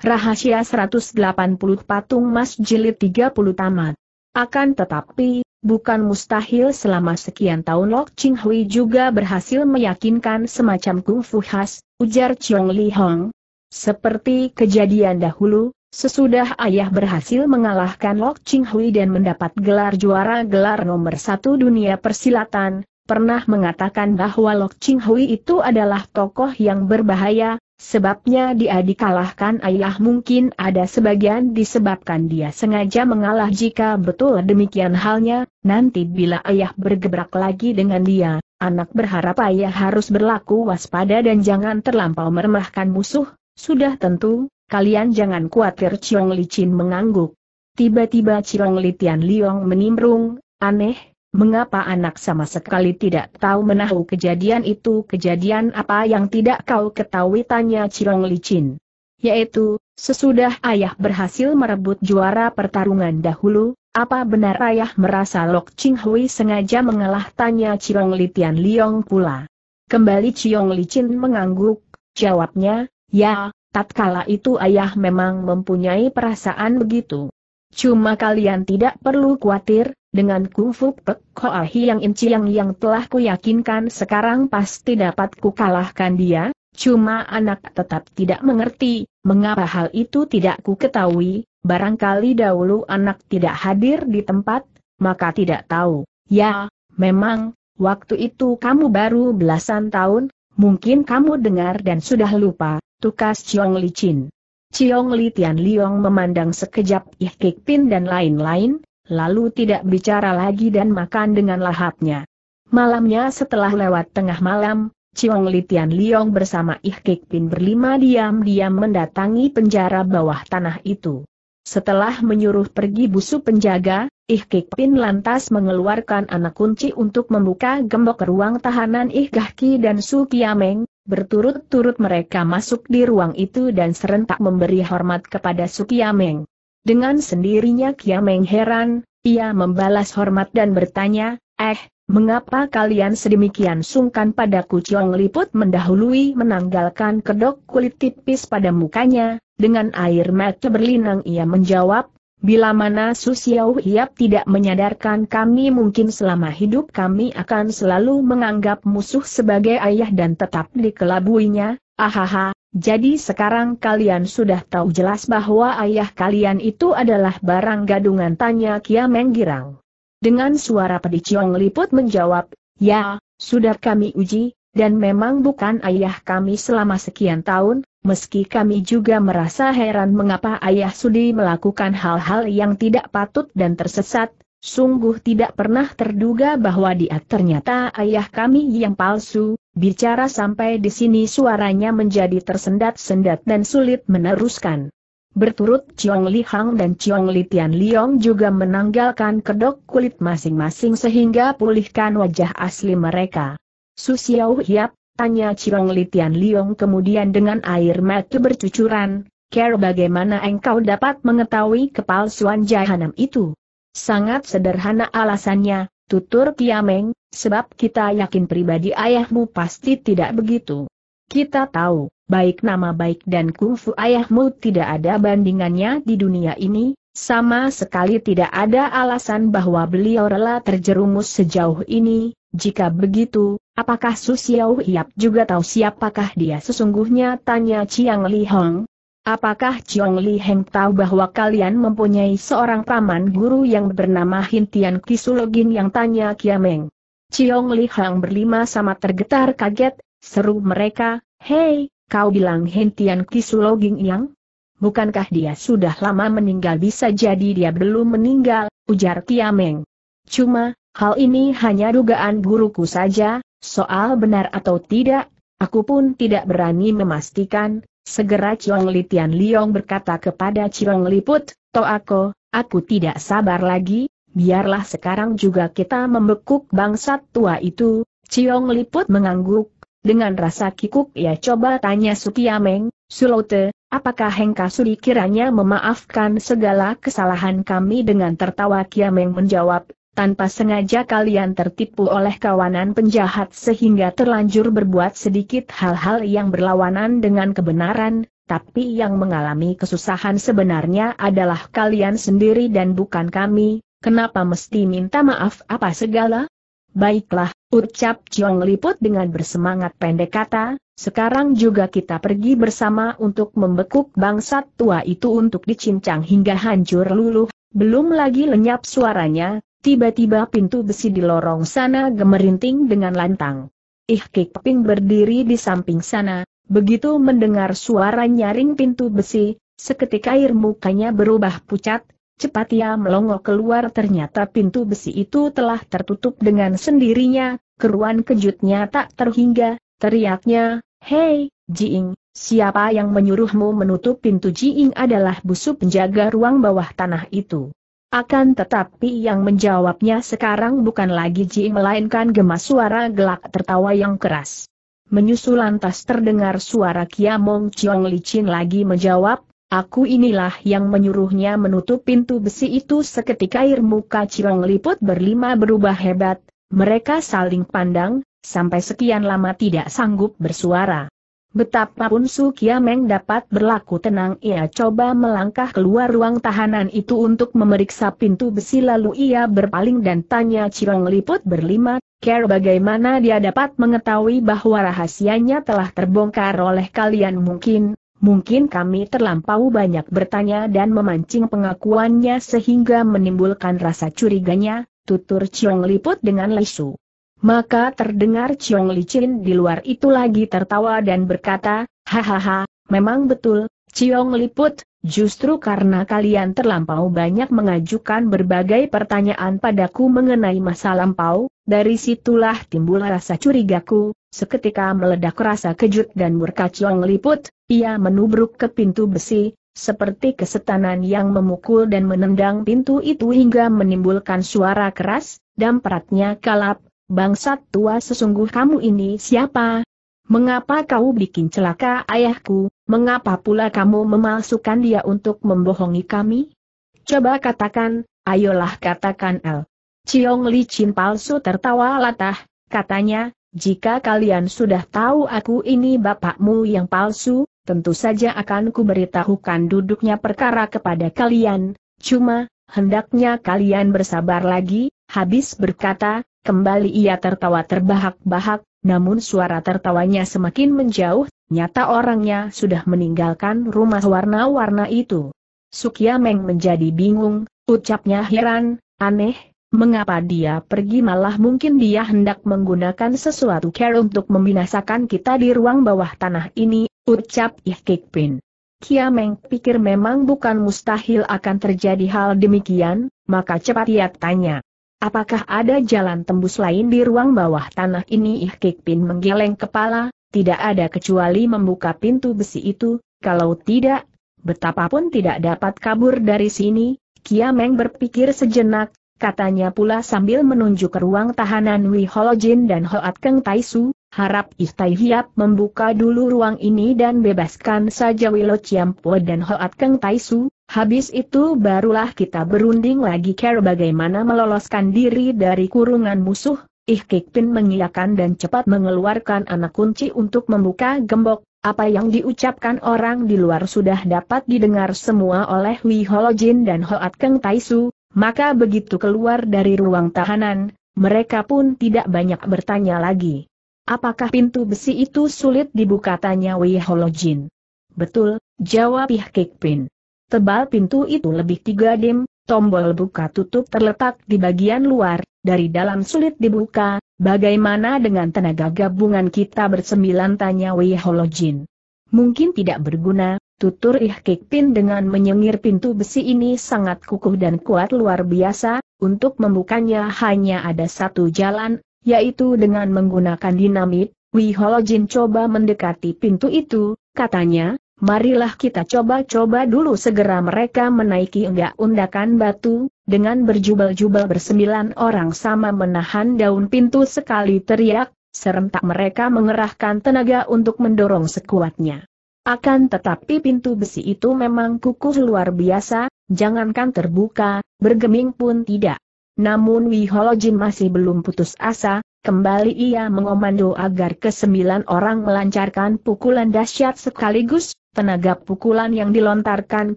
Rahasia 180 Patung Mas Jilid 30 Tamat. Akan tetapi, bukan mustahil selama sekian tahun Lok Ching Hui juga berhasil meyakinkan semacam kungfu khas, ujar Chiong Li Hong. Seperti kejadian dahulu, sesudah ayah berhasil mengalahkan Lok Ching Hui dan mendapat gelar juara gelar nomor satu dunia persilatan, pernah mengatakan bahwa Lok Ching Hui itu adalah tokoh yang berbahaya, Sebabnya dia dikalahkan ayah mungkin ada sebagian disebabkan dia sengaja mengalah jika betul demikian halnya, nanti bila ayah bergebrak lagi dengan dia, anak berharap ayah harus berlaku waspada dan jangan terlampau meremahkan musuh, sudah tentu, kalian jangan khawatir Ciong Licin mengangguk. Tiba-tiba Ciong Litian Liong menimbrung, aneh, Mengapa anak sama sekali tidak tahu menahu kejadian itu kejadian apa yang tidak kau ketahui tanya Cirong Licin. Yaitu, sesudah ayah berhasil merebut juara pertarungan dahulu, apa benar ayah merasa Lok Ching Hui sengaja mengalah tanya Cirong Litian Liong pula. Kembali Ciong Licin mengangguk, jawabnya, ya, tatkala itu ayah memang mempunyai perasaan begitu. Cuma kalian tidak perlu khawatir, dengan kungfu pek koahi yang inciang yang telah kuyakinkan sekarang pasti dapat kukalahkan dia, cuma anak tetap tidak mengerti, mengapa hal itu tidak ku ketahui, barangkali dahulu anak tidak hadir di tempat, maka tidak tahu. Ya, memang, waktu itu kamu baru belasan tahun, mungkin kamu dengar dan sudah lupa, tukas Chiong Licin. Chiong Li Tian Liong memandang sekejap Ih Kik Pin dan lain-lain, lalu tidak bicara lagi dan makan dengan lahapnya. Malamnya setelah lewat tengah malam, Ciong Litian Liong bersama Ih Kik Pin berlima diam-diam mendatangi penjara bawah tanah itu. Setelah menyuruh pergi busu penjaga, Ih Kik Pin lantas mengeluarkan anak kunci untuk membuka gembok ruang tahanan Ih Gahki dan Su Kiameng, berturut-turut mereka masuk di ruang itu dan serentak memberi hormat kepada Su Kiameng. Dengan sendirinya Kiameng heran, ia membalas hormat dan bertanya, eh, mengapa kalian sedemikian sungkan padaku? Ciong Liput mendahului menanggalkan kedok kulit tipis pada mukanya, dengan air mata berlinang ia menjawab, Bila mana Susiau Hiap tidak menyadarkan kami mungkin selama hidup kami akan selalu menganggap musuh sebagai ayah dan tetap dikelabuinya, ahaha, jadi sekarang kalian sudah tahu jelas bahwa ayah kalian itu adalah barang gadungan tanya Kia Menggirang. Dengan suara pedih Ciong Liput menjawab, ya, sudah kami uji, dan memang bukan ayah kami selama sekian tahun, meski kami juga merasa heran mengapa ayah sudi melakukan hal-hal yang tidak patut dan tersesat, sungguh tidak pernah terduga bahwa dia ternyata ayah kami yang palsu, Bicara sampai di sini suaranya menjadi tersendat-sendat dan sulit meneruskan. Berturut Chiong Li Hang dan Chiong Li Tian Liong juga menanggalkan kedok kulit masing-masing sehingga pulihkan wajah asli mereka. Su Xiao Hiap, tanya Chiong Li Tian Liong kemudian dengan air mata bercucuran, Care bagaimana engkau dapat mengetahui kepalsuan jahanam itu? Sangat sederhana alasannya, tutur Kiameng, sebab kita yakin pribadi ayahmu pasti tidak begitu. Kita tahu, baik nama baik dan kungfu ayahmu tidak ada bandingannya di dunia ini, sama sekali tidak ada alasan bahwa beliau rela terjerumus sejauh ini, jika begitu, apakah Su Xiao juga tahu siapakah dia sesungguhnya tanya Chiang Li Hong, Apakah Chiong Li Heng tahu bahwa kalian mempunyai seorang paman guru yang bernama Hintian Kisulogin yang tanya Kiameng? Chiong Li Heng berlima sama tergetar kaget, seru mereka, Hei, kau bilang Hintian Kisulogin yang? Bukankah dia sudah lama meninggal bisa jadi dia belum meninggal, ujar Kiameng. Cuma, hal ini hanya dugaan guruku saja, soal benar atau tidak, aku pun tidak berani memastikan, Segera Chiong Li Tian Liong berkata kepada Chiong Liput, To aku, tidak sabar lagi, biarlah sekarang juga kita membekuk bangsat tua itu. Chiong Liput mengangguk, dengan rasa kikuk ia coba tanya Sukiameng, Sulote, apakah Hengka Sudi kiranya memaafkan segala kesalahan kami? Dengan tertawa Kiameng menjawab, tanpa sengaja kalian tertipu oleh kawanan penjahat sehingga terlanjur berbuat sedikit hal-hal yang berlawanan dengan kebenaran, tapi yang mengalami kesusahan sebenarnya adalah kalian sendiri dan bukan kami, kenapa mesti minta maaf apa segala? Baiklah, ucap Ciong Liput dengan bersemangat pendek kata, sekarang juga kita pergi bersama untuk membekuk bangsat tua itu untuk dicincang hingga hancur luluh, belum lagi lenyap suaranya, tiba-tiba pintu besi di lorong sana gemerinting dengan lantang. Ih Kik Ping berdiri di samping sana, begitu mendengar suara nyaring pintu besi, seketika air mukanya berubah pucat, cepat ia melongo keluar ternyata pintu besi itu telah tertutup dengan sendirinya, keruan kejutnya tak terhingga, teriaknya, Hei, Jiing, siapa yang menyuruhmu menutup pintu Jiing adalah busuk penjaga ruang bawah tanah itu. Akan tetapi yang menjawabnya sekarang bukan lagi Ji melainkan gemas suara gelak tertawa yang keras. Menyusul lantas terdengar suara Kiamong Chiong Licin lagi menjawab, Aku inilah yang menyuruhnya menutup pintu besi itu seketika air muka Chiong Liput berlima berubah hebat, mereka saling pandang, sampai sekian lama tidak sanggup bersuara. Betapapun Su Kiameng dapat berlaku tenang ia coba melangkah keluar ruang tahanan itu untuk memeriksa pintu besi lalu ia berpaling dan tanya Cirong Liput berlima, Care bagaimana dia dapat mengetahui bahwa rahasianya telah terbongkar oleh kalian mungkin, mungkin kami terlampau banyak bertanya dan memancing pengakuannya sehingga menimbulkan rasa curiganya, tutur Ciong Liput dengan lesu. Maka terdengar Ciong Licin di luar itu lagi tertawa dan berkata, hahaha, memang betul, Ciong Liput, justru karena kalian terlampau banyak mengajukan berbagai pertanyaan padaku mengenai masa lampau, dari situlah timbul rasa curigaku, seketika meledak rasa kejut dan murka Ciong Liput, ia menubruk ke pintu besi, seperti kesetanan yang memukul dan menendang pintu itu hingga menimbulkan suara keras, dampratnya kalap, bangsat tua sesungguh kamu ini siapa? Mengapa kau bikin celaka ayahku, mengapa pula kamu memalsukan dia untuk membohongi kami? Coba katakan, ayolah katakan El. Ciong Li palsu tertawa latah, katanya, jika kalian sudah tahu aku ini bapakmu yang palsu, tentu saja akan kuberitahukan duduknya perkara kepada kalian, cuma, hendaknya kalian bersabar lagi, habis berkata, Kembali ia tertawa terbahak-bahak, namun suara tertawanya semakin menjauh, nyata orangnya sudah meninggalkan rumah warna-warna itu. Sukyameng menjadi bingung, ucapnya heran, aneh, mengapa dia pergi malah mungkin dia hendak menggunakan sesuatu care untuk membinasakan kita di ruang bawah tanah ini, ucap Ihkik Pin. Kiameng pikir memang bukan mustahil akan terjadi hal demikian, maka cepat ia tanya. Apakah ada jalan tembus lain di ruang bawah tanah ini? Ih Kik Pin menggeleng kepala, tidak ada kecuali membuka pintu besi itu, kalau tidak, betapapun tidak dapat kabur dari sini, Kia Meng berpikir sejenak, katanya pula sambil menunjuk ke ruang tahanan Wi Holojin dan Hoat Keng Taisu, harap Istai Hiap membuka dulu ruang ini dan bebaskan saja Wilo Ciampo dan Hoat Keng Taisu, Habis itu barulah kita berunding lagi care bagaimana meloloskan diri dari kurungan musuh, Ih Kik Pin mengiyakan dan cepat mengeluarkan anak kunci untuk membuka gembok, apa yang diucapkan orang di luar sudah dapat didengar semua oleh Wi Holojin dan Hoat Keng Taisu, maka begitu keluar dari ruang tahanan, mereka pun tidak banyak bertanya lagi. Apakah pintu besi itu sulit dibuka tanya Wi Holojin? Betul, jawab Ih Kik Pin. Tebal pintu itu lebih tiga dim, tombol buka tutup terletak di bagian luar, dari dalam sulit dibuka, bagaimana dengan tenaga gabungan kita bersembilan tanya Wei Holojin. Mungkin tidak berguna, tutur Ih Kik Pin dengan menyengir pintu besi ini sangat kukuh dan kuat luar biasa, untuk membukanya hanya ada satu jalan, yaitu dengan menggunakan dinamit, Wei Holojin coba mendekati pintu itu, katanya, Marilah kita coba-coba dulu segera mereka menaiki undak-undakan batu, dengan berjubel-jubel bersembilan orang sama menahan daun pintu sekali teriak, serentak mereka mengerahkan tenaga untuk mendorong sekuatnya. Akan tetapi pintu besi itu memang kukuh luar biasa, jangankan terbuka, bergeming pun tidak. Namun Wiholojin masih belum putus asa, kembali ia mengomando agar kesembilan orang melancarkan pukulan dahsyat sekaligus, tenaga pukulan yang dilontarkan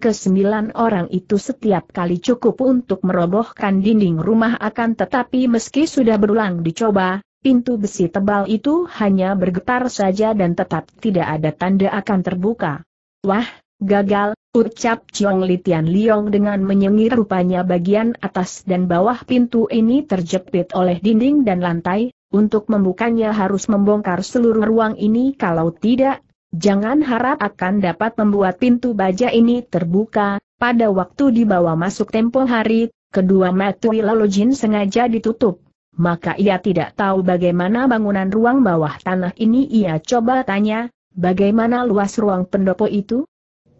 ke sembilan orang itu setiap kali cukup untuk merobohkan dinding rumah akan tetapi meski sudah berulang dicoba, pintu besi tebal itu hanya bergetar saja dan tetap tidak ada tanda akan terbuka. Wah, gagal, ucap Chiong Litian Liong dengan menyengir rupanya bagian atas dan bawah pintu ini terjepit oleh dinding dan lantai, untuk membukanya harus membongkar seluruh ruang ini. Kalau tidak, jangan harap akan dapat membuat pintu baja ini terbuka, pada waktu dibawa masuk tempo hari, kedua mata Lalojin sengaja ditutup. Maka ia tidak tahu bagaimana bangunan ruang bawah tanah ini. Ia coba tanya, bagaimana luas ruang pendopo itu?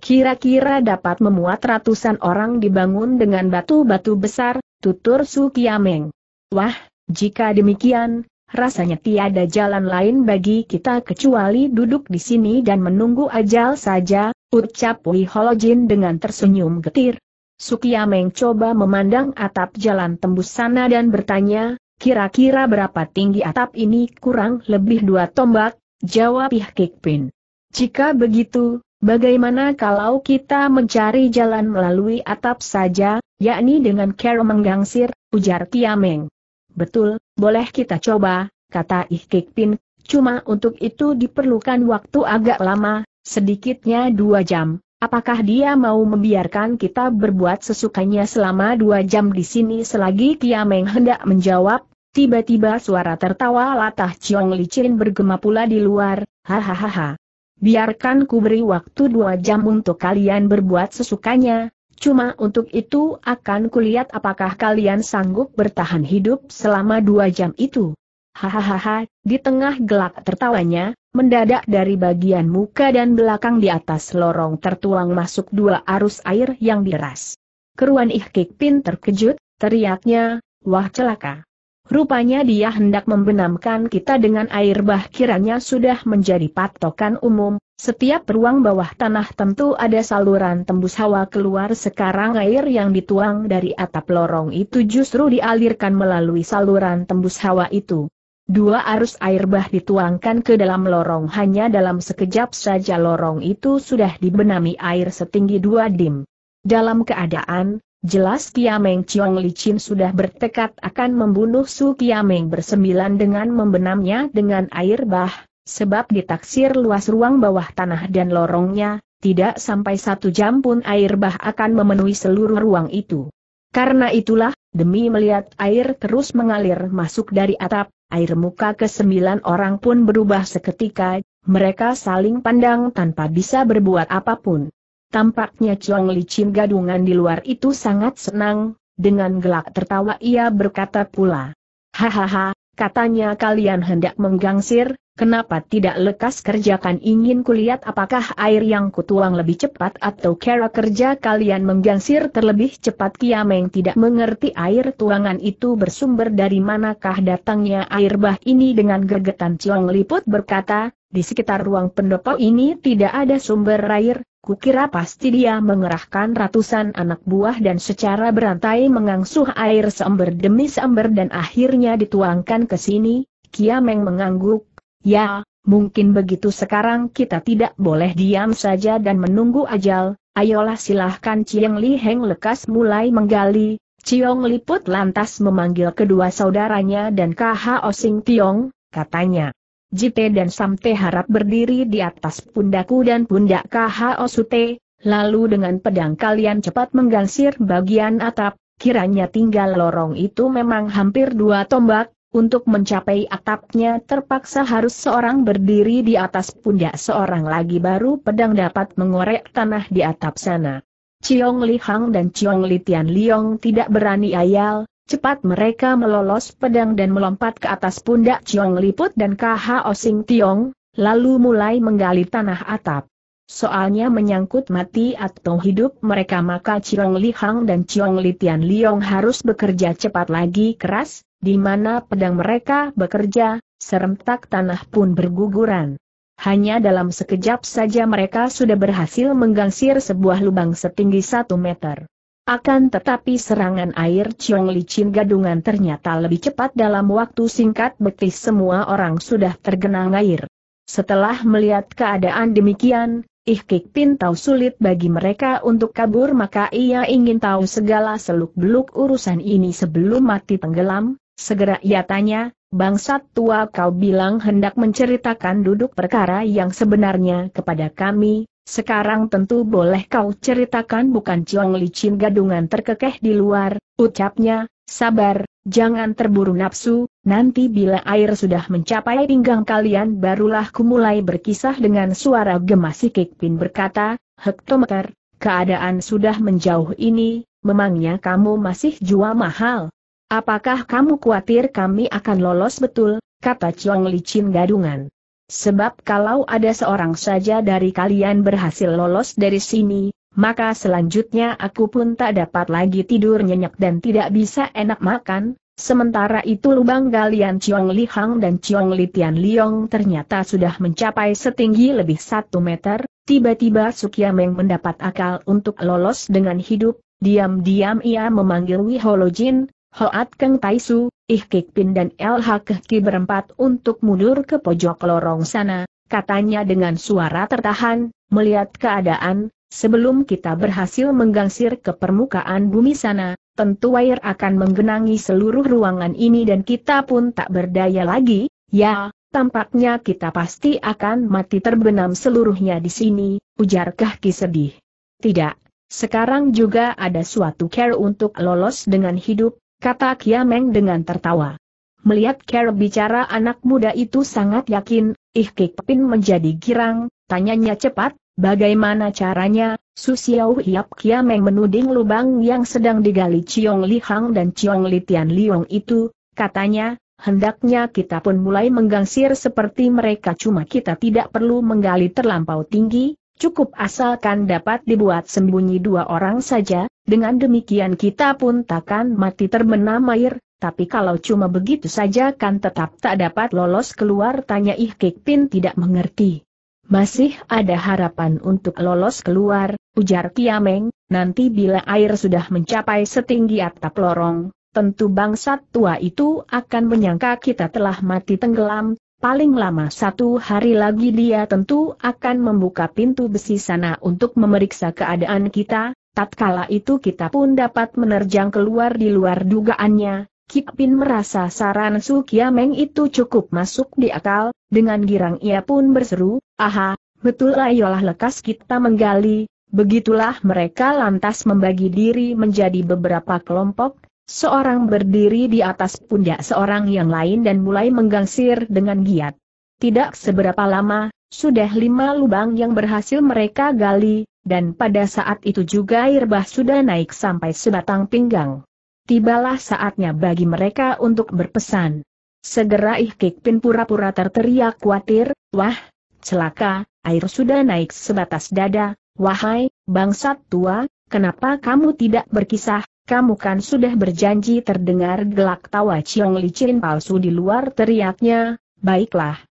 Kira-kira dapat memuat ratusan orang dibangun dengan batu-batu besar, tutur Su Kiameng. Wah, jika demikian, rasanya tiada jalan lain bagi kita kecuali duduk di sini dan menunggu ajal saja, ucap Wi Holojin dengan tersenyum getir. Sukiameng coba memandang atap jalan tembus sana dan bertanya, Kira-kira berapa tinggi atap ini kurang lebih dua tombak, jawab Kik Pin. Jika begitu, bagaimana kalau kita mencari jalan melalui atap saja, yakni dengan cara menggangsir, ujar Tiameng. Betul, boleh kita coba, kata Kik Pin, cuma untuk itu diperlukan waktu agak lama, sedikitnya dua jam. Apakah dia mau membiarkan kita berbuat sesukanya selama dua jam di sini selagi Kiameng hendak menjawab, Tiba-tiba suara tertawa latah Chiong Licin bergema pula di luar, hahaha. Biarkan ku beri waktu dua jam untuk kalian berbuat sesukanya, cuma untuk itu akan kulihat apakah kalian sanggup bertahan hidup selama dua jam itu. Hahaha, di tengah gelak tertawanya, mendadak dari bagian muka dan belakang di atas lorong tertuang masuk dua arus air yang deras. Keruan Ihkik Pin terkejut, teriaknya, wah celaka. Rupanya dia hendak membenamkan kita dengan air bah kiranya sudah menjadi patokan umum, setiap ruang bawah tanah tentu ada saluran tembus hawa keluar sekarang air yang dituang dari atap lorong itu justru dialirkan melalui saluran tembus hawa itu. Dua arus air bah dituangkan ke dalam lorong hanya dalam sekejap saja lorong itu sudah dibenami air setinggi dua dim. Dalam keadaan, Jelas Kiameng Chiong Licin sudah bertekad akan membunuh Su Kiameng bersembilan dengan membenamnya dengan air bah, sebab ditaksir luas ruang bawah tanah dan lorongnya, tidak sampai satu jam pun air bah akan memenuhi seluruh ruang itu. Karena itulah, demi melihat air terus mengalir masuk dari atap, air muka ke sembilan orang pun berubah seketika, mereka saling pandang tanpa bisa berbuat apa pun. Tampaknya Chong Licin gadungan di luar itu sangat senang, dengan gelak tertawa ia berkata pula. Hahaha, katanya kalian hendak menggangsir, kenapa tidak lekas kerjakan? Ingin kulihat apakah air yang kutuang lebih cepat atau cara kerja kalian menggangsir terlebih cepat? Kiameng tidak mengerti air tuangan itu bersumber dari manakah datangnya air bah ini. Dengan gergetan Ciong Liput berkata, di sekitar ruang pendopo ini tidak ada sumber air, Kukira pasti dia mengerahkan ratusan anak buah dan secara berantai mengangsuh air seember demi seember dan akhirnya dituangkan ke sini, Kiameng mengangguk, ya, mungkin begitu sekarang kita tidak boleh diam saja dan menunggu ajal, ayolah silahkan Ciang Li Heng lekas mulai menggali, Ciong Liput lantas memanggil kedua saudaranya dan KH Osing Tiong, katanya. Jite dan Samte harap berdiri di atas pundakku dan pundak KHO Sute, lalu dengan pedang kalian cepat menggansir bagian atap, kiranya tinggal lorong itu memang hampir dua tombak, untuk mencapai atapnya terpaksa harus seorang berdiri di atas pundak seorang lagi baru pedang dapat mengorek tanah di atap sana. Ciong Li Hang dan Ciong Li Tian Liong tidak berani ayal, Cepat mereka melolos pedang dan melompat ke atas pundak Ciong Liput dan KH Osing Tiong, lalu mulai menggali tanah atap. Soalnya menyangkut mati atau hidup mereka maka Ciong Li Hang dan Ciong Li Tian Liong harus bekerja cepat lagi keras, di mana pedang mereka bekerja, serentak tanah pun berguguran. Hanya dalam sekejap saja mereka sudah berhasil menggangsir sebuah lubang setinggi satu meter. Akan tetapi serangan air Ciong Licin gadungan ternyata lebih cepat dalam waktu singkat betis semua orang sudah tergenang air. Setelah melihat keadaan demikian, Ih Kik Pin tahu sulit bagi mereka untuk kabur maka ia ingin tahu segala seluk-beluk urusan ini sebelum mati tenggelam, segera ia tanya, bangsat tua kau bilang hendak menceritakan duduk perkara yang sebenarnya kepada kami, sekarang tentu boleh kau ceritakan bukan Ciong Licin gadungan terkekeh di luar, ucapnya, sabar, jangan terburu nafsu, nanti bila air sudah mencapai pinggang kalian barulah kumulai berkisah dengan suara gemas si Kikpin berkata, hektometer, keadaan sudah menjauh ini, memangnya kamu masih jual mahal? Apakah kamu khawatir kami akan lolos betul, kata Ciong Licin gadungan. Sebab kalau ada seorang saja dari kalian berhasil lolos dari sini, maka selanjutnya aku pun tak dapat lagi tidur nyenyak dan tidak bisa enak makan. Sementara itu lubang galian Chiong Li Hang dan Chiong Li Tian Liong ternyata sudah mencapai setinggi lebih satu meter, tiba-tiba Sukyameng mendapat akal untuk lolos dengan hidup, diam-diam ia memanggil Wi Jin, Hoat Keng Taisu, Ih Kik Pin dan LH Kehki berempat untuk mundur ke pojok lorong sana, katanya dengan suara tertahan, melihat keadaan, sebelum kita berhasil menggangsir ke permukaan bumi sana, tentu air akan menggenangi seluruh ruangan ini dan kita pun tak berdaya lagi, ya, tampaknya kita pasti akan mati terbenam seluruhnya di sini, ujar Kehki sedih. Tidak, sekarang juga ada suatu care untuk lolos dengan hidup, kata Kiameng dengan tertawa. Melihat Care bicara anak muda itu sangat yakin, Ih Pin menjadi girang, tanyanya cepat, bagaimana caranya, Su Xiao Hiap Kiameng menuding lubang yang sedang digali Chiong Li Hang dan Chiong Li Tian Liong itu, katanya, hendaknya kita pun mulai menggangsir seperti mereka cuma kita tidak perlu menggali terlampau tinggi, cukup asalkan dapat dibuat sembunyi dua orang saja, dengan demikian kita pun takkan mati terbenam air, tapi kalau cuma begitu saja kan tetap tak dapat lolos keluar tanya Ih Kik tidak mengerti. Masih ada harapan untuk lolos keluar, ujar Kiameng, nanti bila air sudah mencapai setinggi atap lorong, tentu bangsat tua itu akan menyangka kita telah mati tenggelam, paling lama satu hari lagi dia tentu akan membuka pintu besi sana untuk memeriksa keadaan kita, tatkala itu kita pun dapat menerjang keluar di luar dugaannya. Kip Pin merasa saran Su Kiameng itu cukup masuk di akal, dengan girang ia pun berseru, aha, betul ayolah lekas kita menggali, begitulah mereka lantas membagi diri menjadi beberapa kelompok, seorang berdiri di atas pundak seorang yang lain dan mulai menggangsir dengan giat. Tidak seberapa lama, sudah lima lubang yang berhasil mereka gali, dan pada saat itu juga air bah sudah naik sampai sebatang pinggang. Tibalah saatnya bagi mereka untuk berpesan. Segera Ihkik Pin pura-pura terteriak khawatir, wah, celaka, air sudah naik sebatas dada, wahai, bangsat tua, kenapa kamu tidak berkisah, kamu kan sudah berjanji terdengar gelak tawa Ciong Licin palsu di luar teriaknya, baiklah,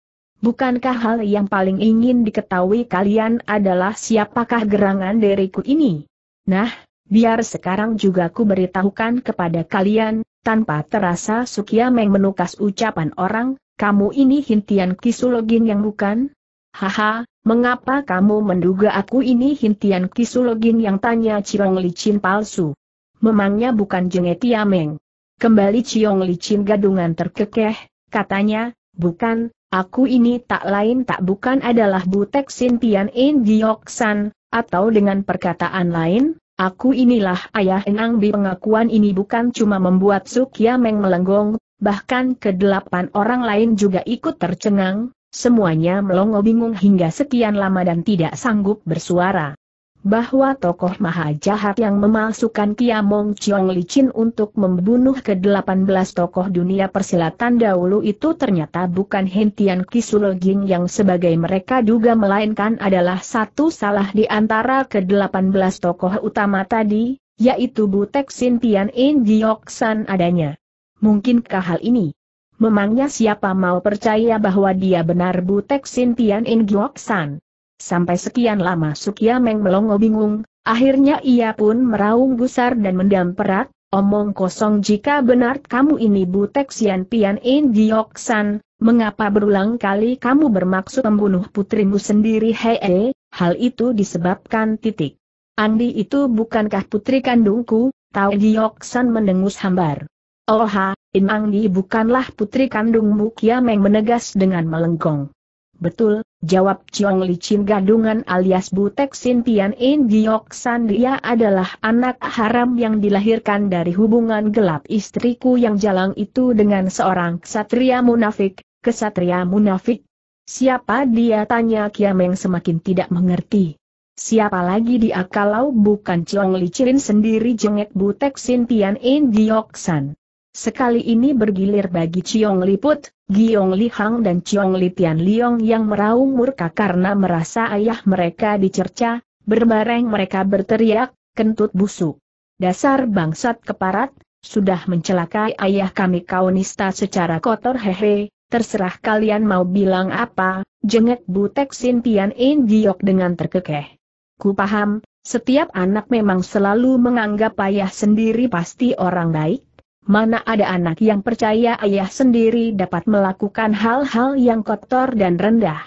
Bukankah hal yang paling ingin diketahui kalian adalah siapakah gerangan deriku ini? Nah, biar sekarang juga ku beritahukan kepada kalian, tanpa terasa Sukiameng menukas ucapan orang, kamu ini Hintian Kisulogin yang bukan? Haha, mengapa kamu menduga aku ini Hintian Kisulogin yang tanya Ciong Licin palsu? Memangnya bukan Jengetiameng? Kembali Ciong Licin gadungan terkekeh, katanya, bukan, Aku ini tak lain tak bukan adalah Butek Sintian In Gioksan, atau dengan perkataan lain, aku inilah ayah Enang Bi pengakuan ini bukan cuma membuat Sukyameng melenggong, bahkan kedelapan orang lain juga ikut tercengang, semuanya melongo bingung hingga sekian lama dan tidak sanggup bersuara bahwa tokoh maha jahat yang memasukkan Kiamong Chiong Licin untuk membunuh ke-18 tokoh dunia persilatan dahulu itu ternyata bukan Hentian Kisuloging yang sebagai mereka duga melainkan adalah satu salah di antara ke-18 tokoh utama tadi, yaitu Butek Sintian In Gioksan adanya. Mungkinkah hal ini? Memangnya siapa mau percaya bahwa dia benar Butek Sintian In Gioksan? Sampai sekian lama Sukyameng melongo bingung, Akhirnya ia pun meraung gusar dan mendamperat, omong kosong jika benar kamu ini butek Sian Pian In Gioksan, mengapa berulang kali kamu bermaksud membunuh putrimu sendiri hei, hal itu disebabkan titik. Andi itu bukankah putri kandungku, Tau Gioksan mendengus hambar. Oh ha, In Angdi bukanlah putri kandungmu Kiameng menegas dengan melenggong. Betul, jawab Chiong Licin gadungan alias Butek Sin Pian In Giok San dia adalah anak haram yang dilahirkan dari hubungan gelap istriku yang jalang itu dengan seorang ksatria munafik, kesatria munafik. Siapa dia tanya Kiameng semakin tidak mengerti. Siapa lagi dia kalau bukan Chiong Licin sendiri jengek Butek Sin Pian In Giok San. Sekali ini bergilir bagi Ciong Liput, Giong Li Hang dan Ciong Li Tian Liong yang meraung murka karena merasa ayah mereka dicerca, berbareng mereka berteriak, kentut busuk. Dasar bangsat keparat, sudah mencelakai ayah kami kau nista secara kotor hehe, terserah kalian mau bilang apa, jengek butek Sin Pian In Giok dengan terkekeh. Ku paham, setiap anak memang selalu menganggap ayah sendiri pasti orang baik, Mana ada anak yang percaya ayah sendiri dapat melakukan hal-hal yang kotor dan rendah.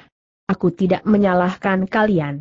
Aku tidak menyalahkan kalian.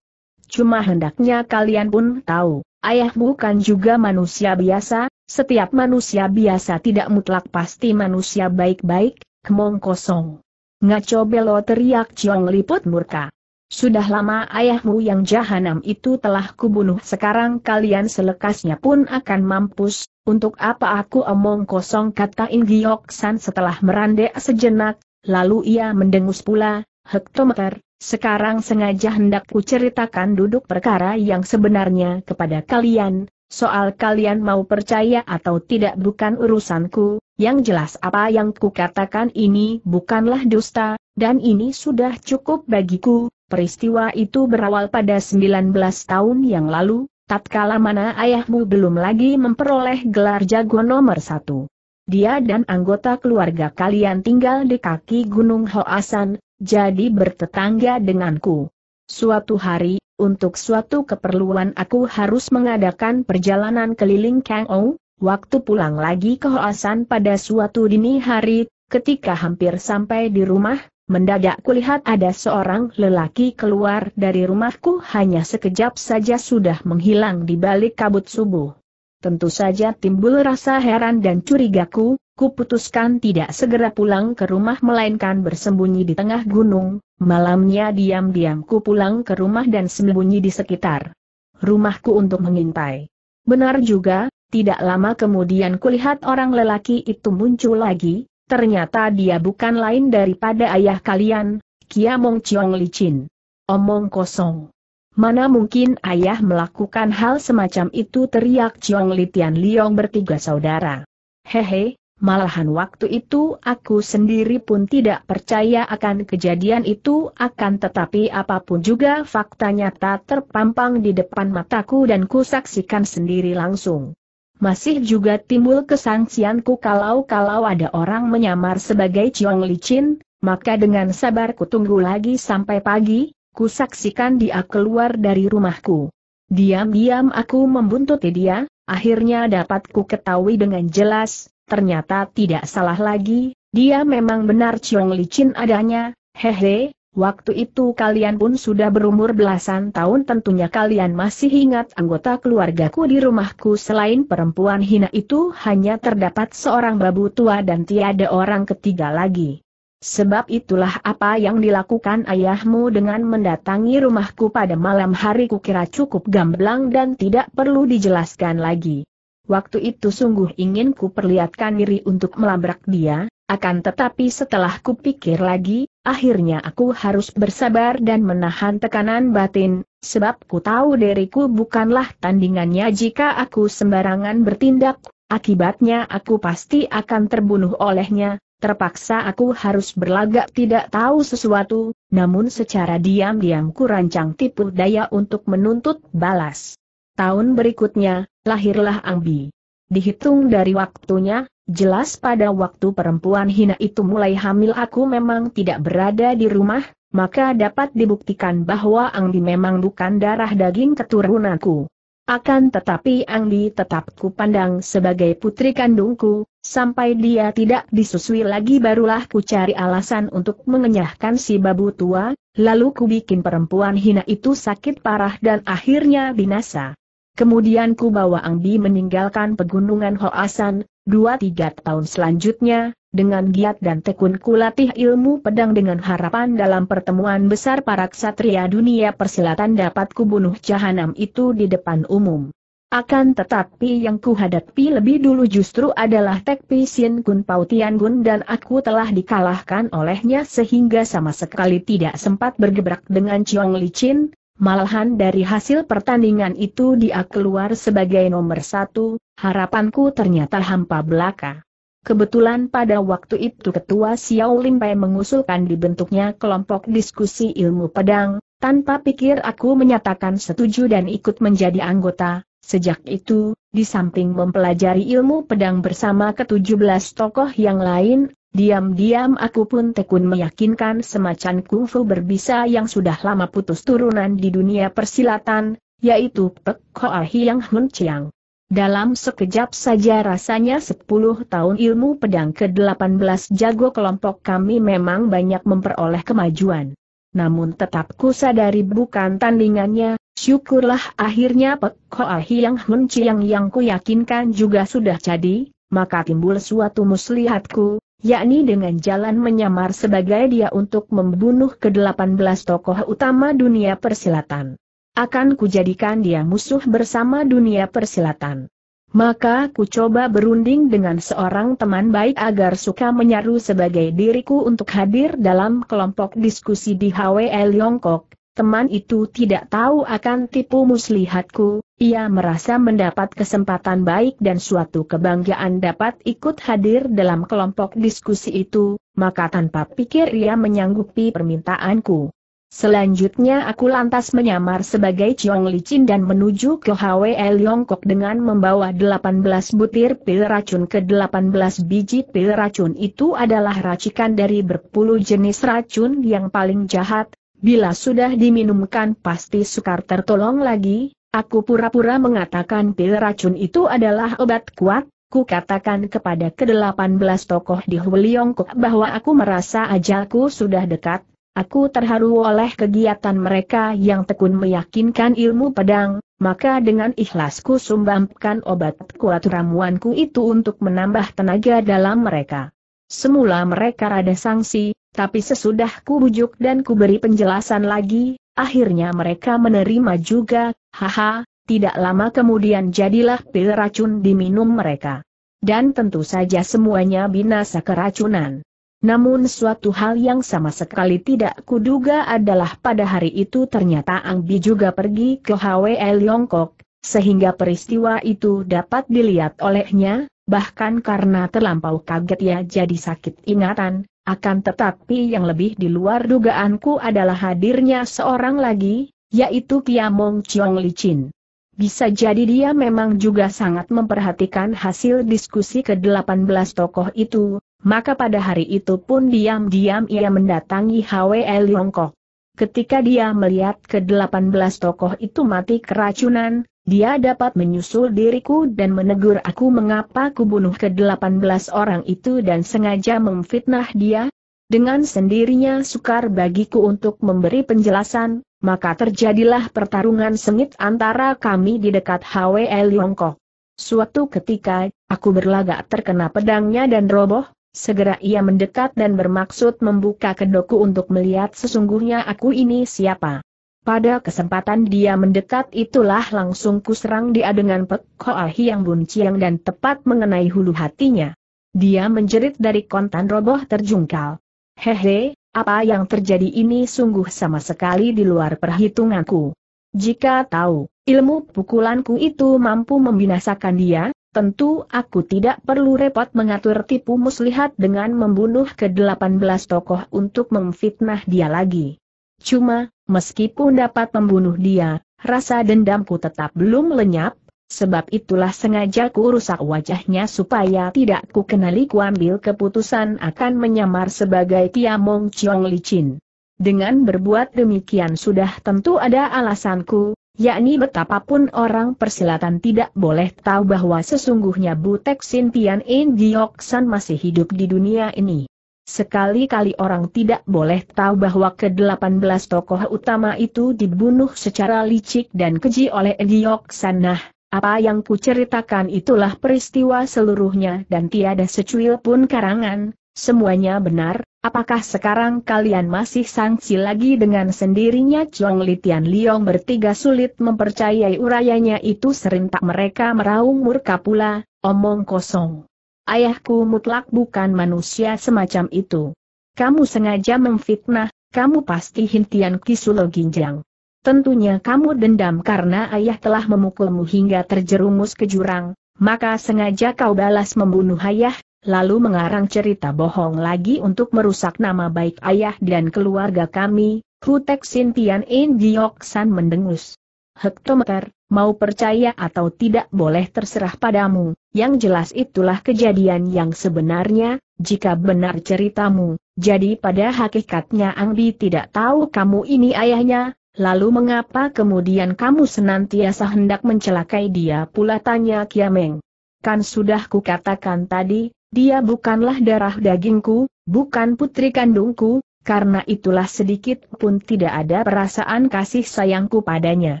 Cuma hendaknya kalian pun tahu, ayah bukan juga manusia biasa, setiap manusia biasa tidak mutlak pasti manusia baik-baik, kemong kosong. Ngaco belo teriak Ciong Liput murka. Sudah lama ayahmu yang jahanam itu telah kubunuh sekarang kalian selekasnya pun akan mampus, untuk apa aku omong kosong kata Ingiok San setelah merandek sejenak, lalu ia mendengus pula, hektometer, sekarang sengaja hendak ku ceritakan duduk perkara yang sebenarnya kepada kalian, soal kalian mau percaya atau tidak bukan urusanku, yang jelas apa yang ku katakan ini bukanlah dusta, dan ini sudah cukup bagiku, Peristiwa itu berawal pada 19 tahun yang lalu, tatkala mana ayahmu belum lagi memperoleh gelar jago nomor satu. Dia dan anggota keluarga kalian tinggal di kaki Gunung Hoasan, jadi bertetangga denganku. Suatu hari, untuk suatu keperluan aku harus mengadakan perjalanan keliling Kang Ou, waktu pulang lagi ke Hoasan pada suatu dini hari, ketika hampir sampai di rumah, Mendadak kulihat ada seorang lelaki keluar dari rumahku hanya sekejap saja sudah menghilang di balik kabut subuh. Tentu saja timbul rasa heran dan curigaku, kuputuskan tidak segera pulang ke rumah melainkan bersembunyi di tengah gunung, malamnya diam-diam ku pulang ke rumah dan sembunyi di sekitar rumahku untuk mengintai. Benar juga, tidak lama kemudian kulihat orang lelaki itu muncul lagi, Ternyata dia bukan lain daripada ayah kalian, Kiamong Chiong Licin. Omong kosong. Mana mungkin ayah melakukan hal semacam itu teriak Chiong Litian Liong bertiga saudara. Hehe, malahan waktu itu aku sendiri pun tidak percaya akan kejadian itu akan tetapi apa pun juga fakta nyata terpampang di depan mataku dan kusaksikan sendiri langsung. Masih juga timbul kesangsianku kalau-kalau ada orang menyamar sebagai Ciong Licin, maka dengan sabar ku tunggu lagi sampai pagi, ku saksikan dia keluar dari rumahku. Diam-diam aku membuntuti dia, akhirnya dapat ku ketahui dengan jelas, ternyata tidak salah lagi, dia memang benar Ciong Licin adanya, hehe, Waktu itu kalian pun sudah berumur belasan tahun tentunya kalian masih ingat anggota keluargaku di rumahku selain perempuan hina itu hanya terdapat seorang babu tua dan tiada orang ketiga lagi. Sebab itulah apa yang dilakukan ayahmu dengan mendatangi rumahku pada malam hari kukira cukup gamblang dan tidak perlu dijelaskan lagi. Waktu itu sungguh ingin ku perlihatkan diri untuk melabrak dia, akan tetapi setelah kupikir lagi, akhirnya aku harus bersabar dan menahan tekanan batin, sebab ku tahu diriku bukanlah tandingannya jika aku sembarangan bertindak, akibatnya aku pasti akan terbunuh olehnya, terpaksa aku harus berlagak tidak tahu sesuatu, namun secara diam-diam ku rancang tipu daya untuk menuntut balas. Tahun berikutnya, lahirlah Angbi. Dihitung dari waktunya, Jelas pada waktu perempuan hina itu mulai hamil aku memang tidak berada di rumah, maka dapat dibuktikan bahwa Angdi memang bukan darah daging keturunanku. Akan tetapi Angdi tetap ku pandang sebagai putri kandungku, sampai dia tidak disusui lagi barulah ku cari alasan untuk mengenyahkan si babu tua, lalu ku bikin perempuan hina itu sakit parah dan akhirnya binasa. Kemudian ku bawa Angdi meninggalkan pegunungan Hoasan, dua tiga tahun selanjutnya, dengan giat dan tekun kulatih ilmu pedang dengan harapan dalam pertemuan besar para ksatria dunia persilatan dapat kubunuh jahanam itu di depan umum. Akan tetapi yang kuhadapi lebih dulu justru adalah Tek Pisin Kun Pau Tian Gun dan aku telah dikalahkan olehnya sehingga sama sekali tidak sempat bergebrak dengan Chiong Licin, malahan dari hasil pertandingan itu dia keluar sebagai nomor satu, harapanku ternyata hampa belaka. Kebetulan pada waktu itu Ketua Xiao Limpai mengusulkan dibentuknya kelompok diskusi ilmu pedang, tanpa pikir aku menyatakan setuju dan ikut menjadi anggota. Sejak itu, di samping mempelajari ilmu pedang bersama ke-17 tokoh yang lain, diam-diam aku pun tekun meyakinkan semacam kungfu berbisa yang sudah lama putus turunan di dunia persilatan, yaitu Pek Hoa Hiang Hun Chiang. Dalam sekejap saja rasanya 10 tahun ilmu pedang ke-18 jago kelompok kami memang banyak memperoleh kemajuan. Namun tetap ku sadari bukan tandingannya, syukurlah akhirnya Pek Hoa Hiang Hun Chiang yang ku yakinkan juga sudah jadi, maka timbul suatu muslihatku, yakni dengan jalan menyamar sebagai dia untuk membunuh ke-18 tokoh utama dunia persilatan akan kujadikan dia musuh bersama dunia persilatan. Maka ku coba berunding dengan seorang teman baik agar suka menyaru sebagai diriku untuk hadir dalam kelompok diskusi di HWL Yongkok. Teman itu tidak tahu akan tipu muslihatku, ia merasa mendapat kesempatan baik dan suatu kebanggaan dapat ikut hadir dalam kelompok diskusi itu, maka tanpa pikir ia menyanggupi permintaanku. Selanjutnya aku lantas menyamar sebagai Chiong Licin dan menuju ke HWL Yongkok dengan membawa 18 butir pil racun ke 18 biji pil racun itu adalah racikan dari berpuluh jenis racun yang paling jahat, bila sudah diminumkan pasti sukar tertolong lagi, aku pura-pura mengatakan pil racun itu adalah obat kuat, ku katakan kepada ke-18 tokoh di Yongkok bahwa aku merasa ajalku sudah dekat, Aku terharu oleh kegiatan mereka yang tekun meyakinkan ilmu pedang, maka dengan ikhlasku sumbangkan obat kuat ramuanku itu untuk menambah tenaga dalam mereka. Semula mereka rada sangsi, tapi sesudah ku bujuk dan ku beri penjelasan lagi, akhirnya mereka menerima juga, haha, tidak lama kemudian jadilah pil racun diminum mereka. Dan tentu saja semuanya binasa keracunan. Namun suatu hal yang sama sekali tidak kuduga adalah pada hari itu ternyata Ang Bi juga pergi ke HWL Yongkok, sehingga peristiwa itu dapat dilihat olehnya, bahkan karena terlampau kaget ya jadi sakit ingatan, akan tetapi yang lebih di luar dugaanku adalah hadirnya seorang lagi, yaitu Kiamong Chiong Licin. Bisa jadi dia memang juga sangat memperhatikan hasil diskusi ke-18 tokoh itu, maka pada hari itu pun diam-diam ia mendatangi HWL Yongkok. Ketika dia melihat ke-18 tokoh itu mati keracunan, dia dapat menyusul diriku dan menegur aku mengapa ku bunuh ke-18 orang itu dan sengaja memfitnah dia. Dengan sendirinya sukar bagiku untuk memberi penjelasan, maka terjadilah pertarungan sengit antara kami di dekat HWL Yongkok. Suatu ketika, aku berlagak terkena pedangnya dan roboh, Segera ia mendekat dan bermaksud membuka kedoku untuk melihat sesungguhnya aku ini siapa. Pada kesempatan dia mendekat itulah langsung kuserang dia dengan Pek Hoa Hiang Bun Chiang dan tepat mengenai hulu hatinya. Dia menjerit dari kontan roboh terjungkal. Hehe, apa yang terjadi ini sungguh sama sekali di luar perhitunganku. Jika tahu, ilmu pukulanku itu mampu membinasakan dia, Tentu aku tidak perlu repot mengatur tipu muslihat dengan membunuh ke-18 tokoh untuk memfitnah dia lagi. Cuma, meskipun dapat membunuh dia, rasa dendamku tetap belum lenyap, sebab itulah sengaja ku rusak wajahnya supaya tidak ku kenali ku ambil keputusan akan menyamar sebagai Tiamong Chiong Licin. Dengan berbuat demikian sudah tentu ada alasanku, yakni betapapun orang persilatan tidak boleh tahu bahwa sesungguhnya Butek Sintian In Giok San masih hidup di dunia ini. Sekali-kali orang tidak boleh tahu bahwa ke-18 tokoh utama itu dibunuh secara licik dan keji oleh Giok San. Nah, apa yang kuceritakan itulah peristiwa seluruhnya dan tiada secuil pun karangan, semuanya benar, Apakah sekarang kalian masih sangsi lagi dengan sendirinya Chong Litian Liong bertiga sulit mempercayai urayanya itu serentak mereka meraung murka pula, omong kosong. Ayahku mutlak bukan manusia semacam itu. Kamu sengaja memfitnah, kamu pasti hintian Kisulo Ginjang. Tentunya kamu dendam karena ayah telah memukulmu hingga terjerumus ke jurang, maka sengaja kau balas membunuh ayah, lalu mengarang cerita bohong lagi untuk merusak nama baik ayah dan keluarga kami, Hutek Sintian In Giok San mendengus. Hektometer, mau percaya atau tidak boleh terserah padamu, yang jelas itulah kejadian yang sebenarnya, jika benar ceritamu, jadi pada hakikatnya Angbi tidak tahu kamu ini ayahnya, lalu mengapa kemudian kamu senantiasa hendak mencelakai dia pula? Tanya Kiameng. Kan sudah kukatakan tadi, dia bukanlah darah dagingku, bukan putri kandungku, karena itulah sedikit pun tidak ada perasaan kasih sayangku padanya.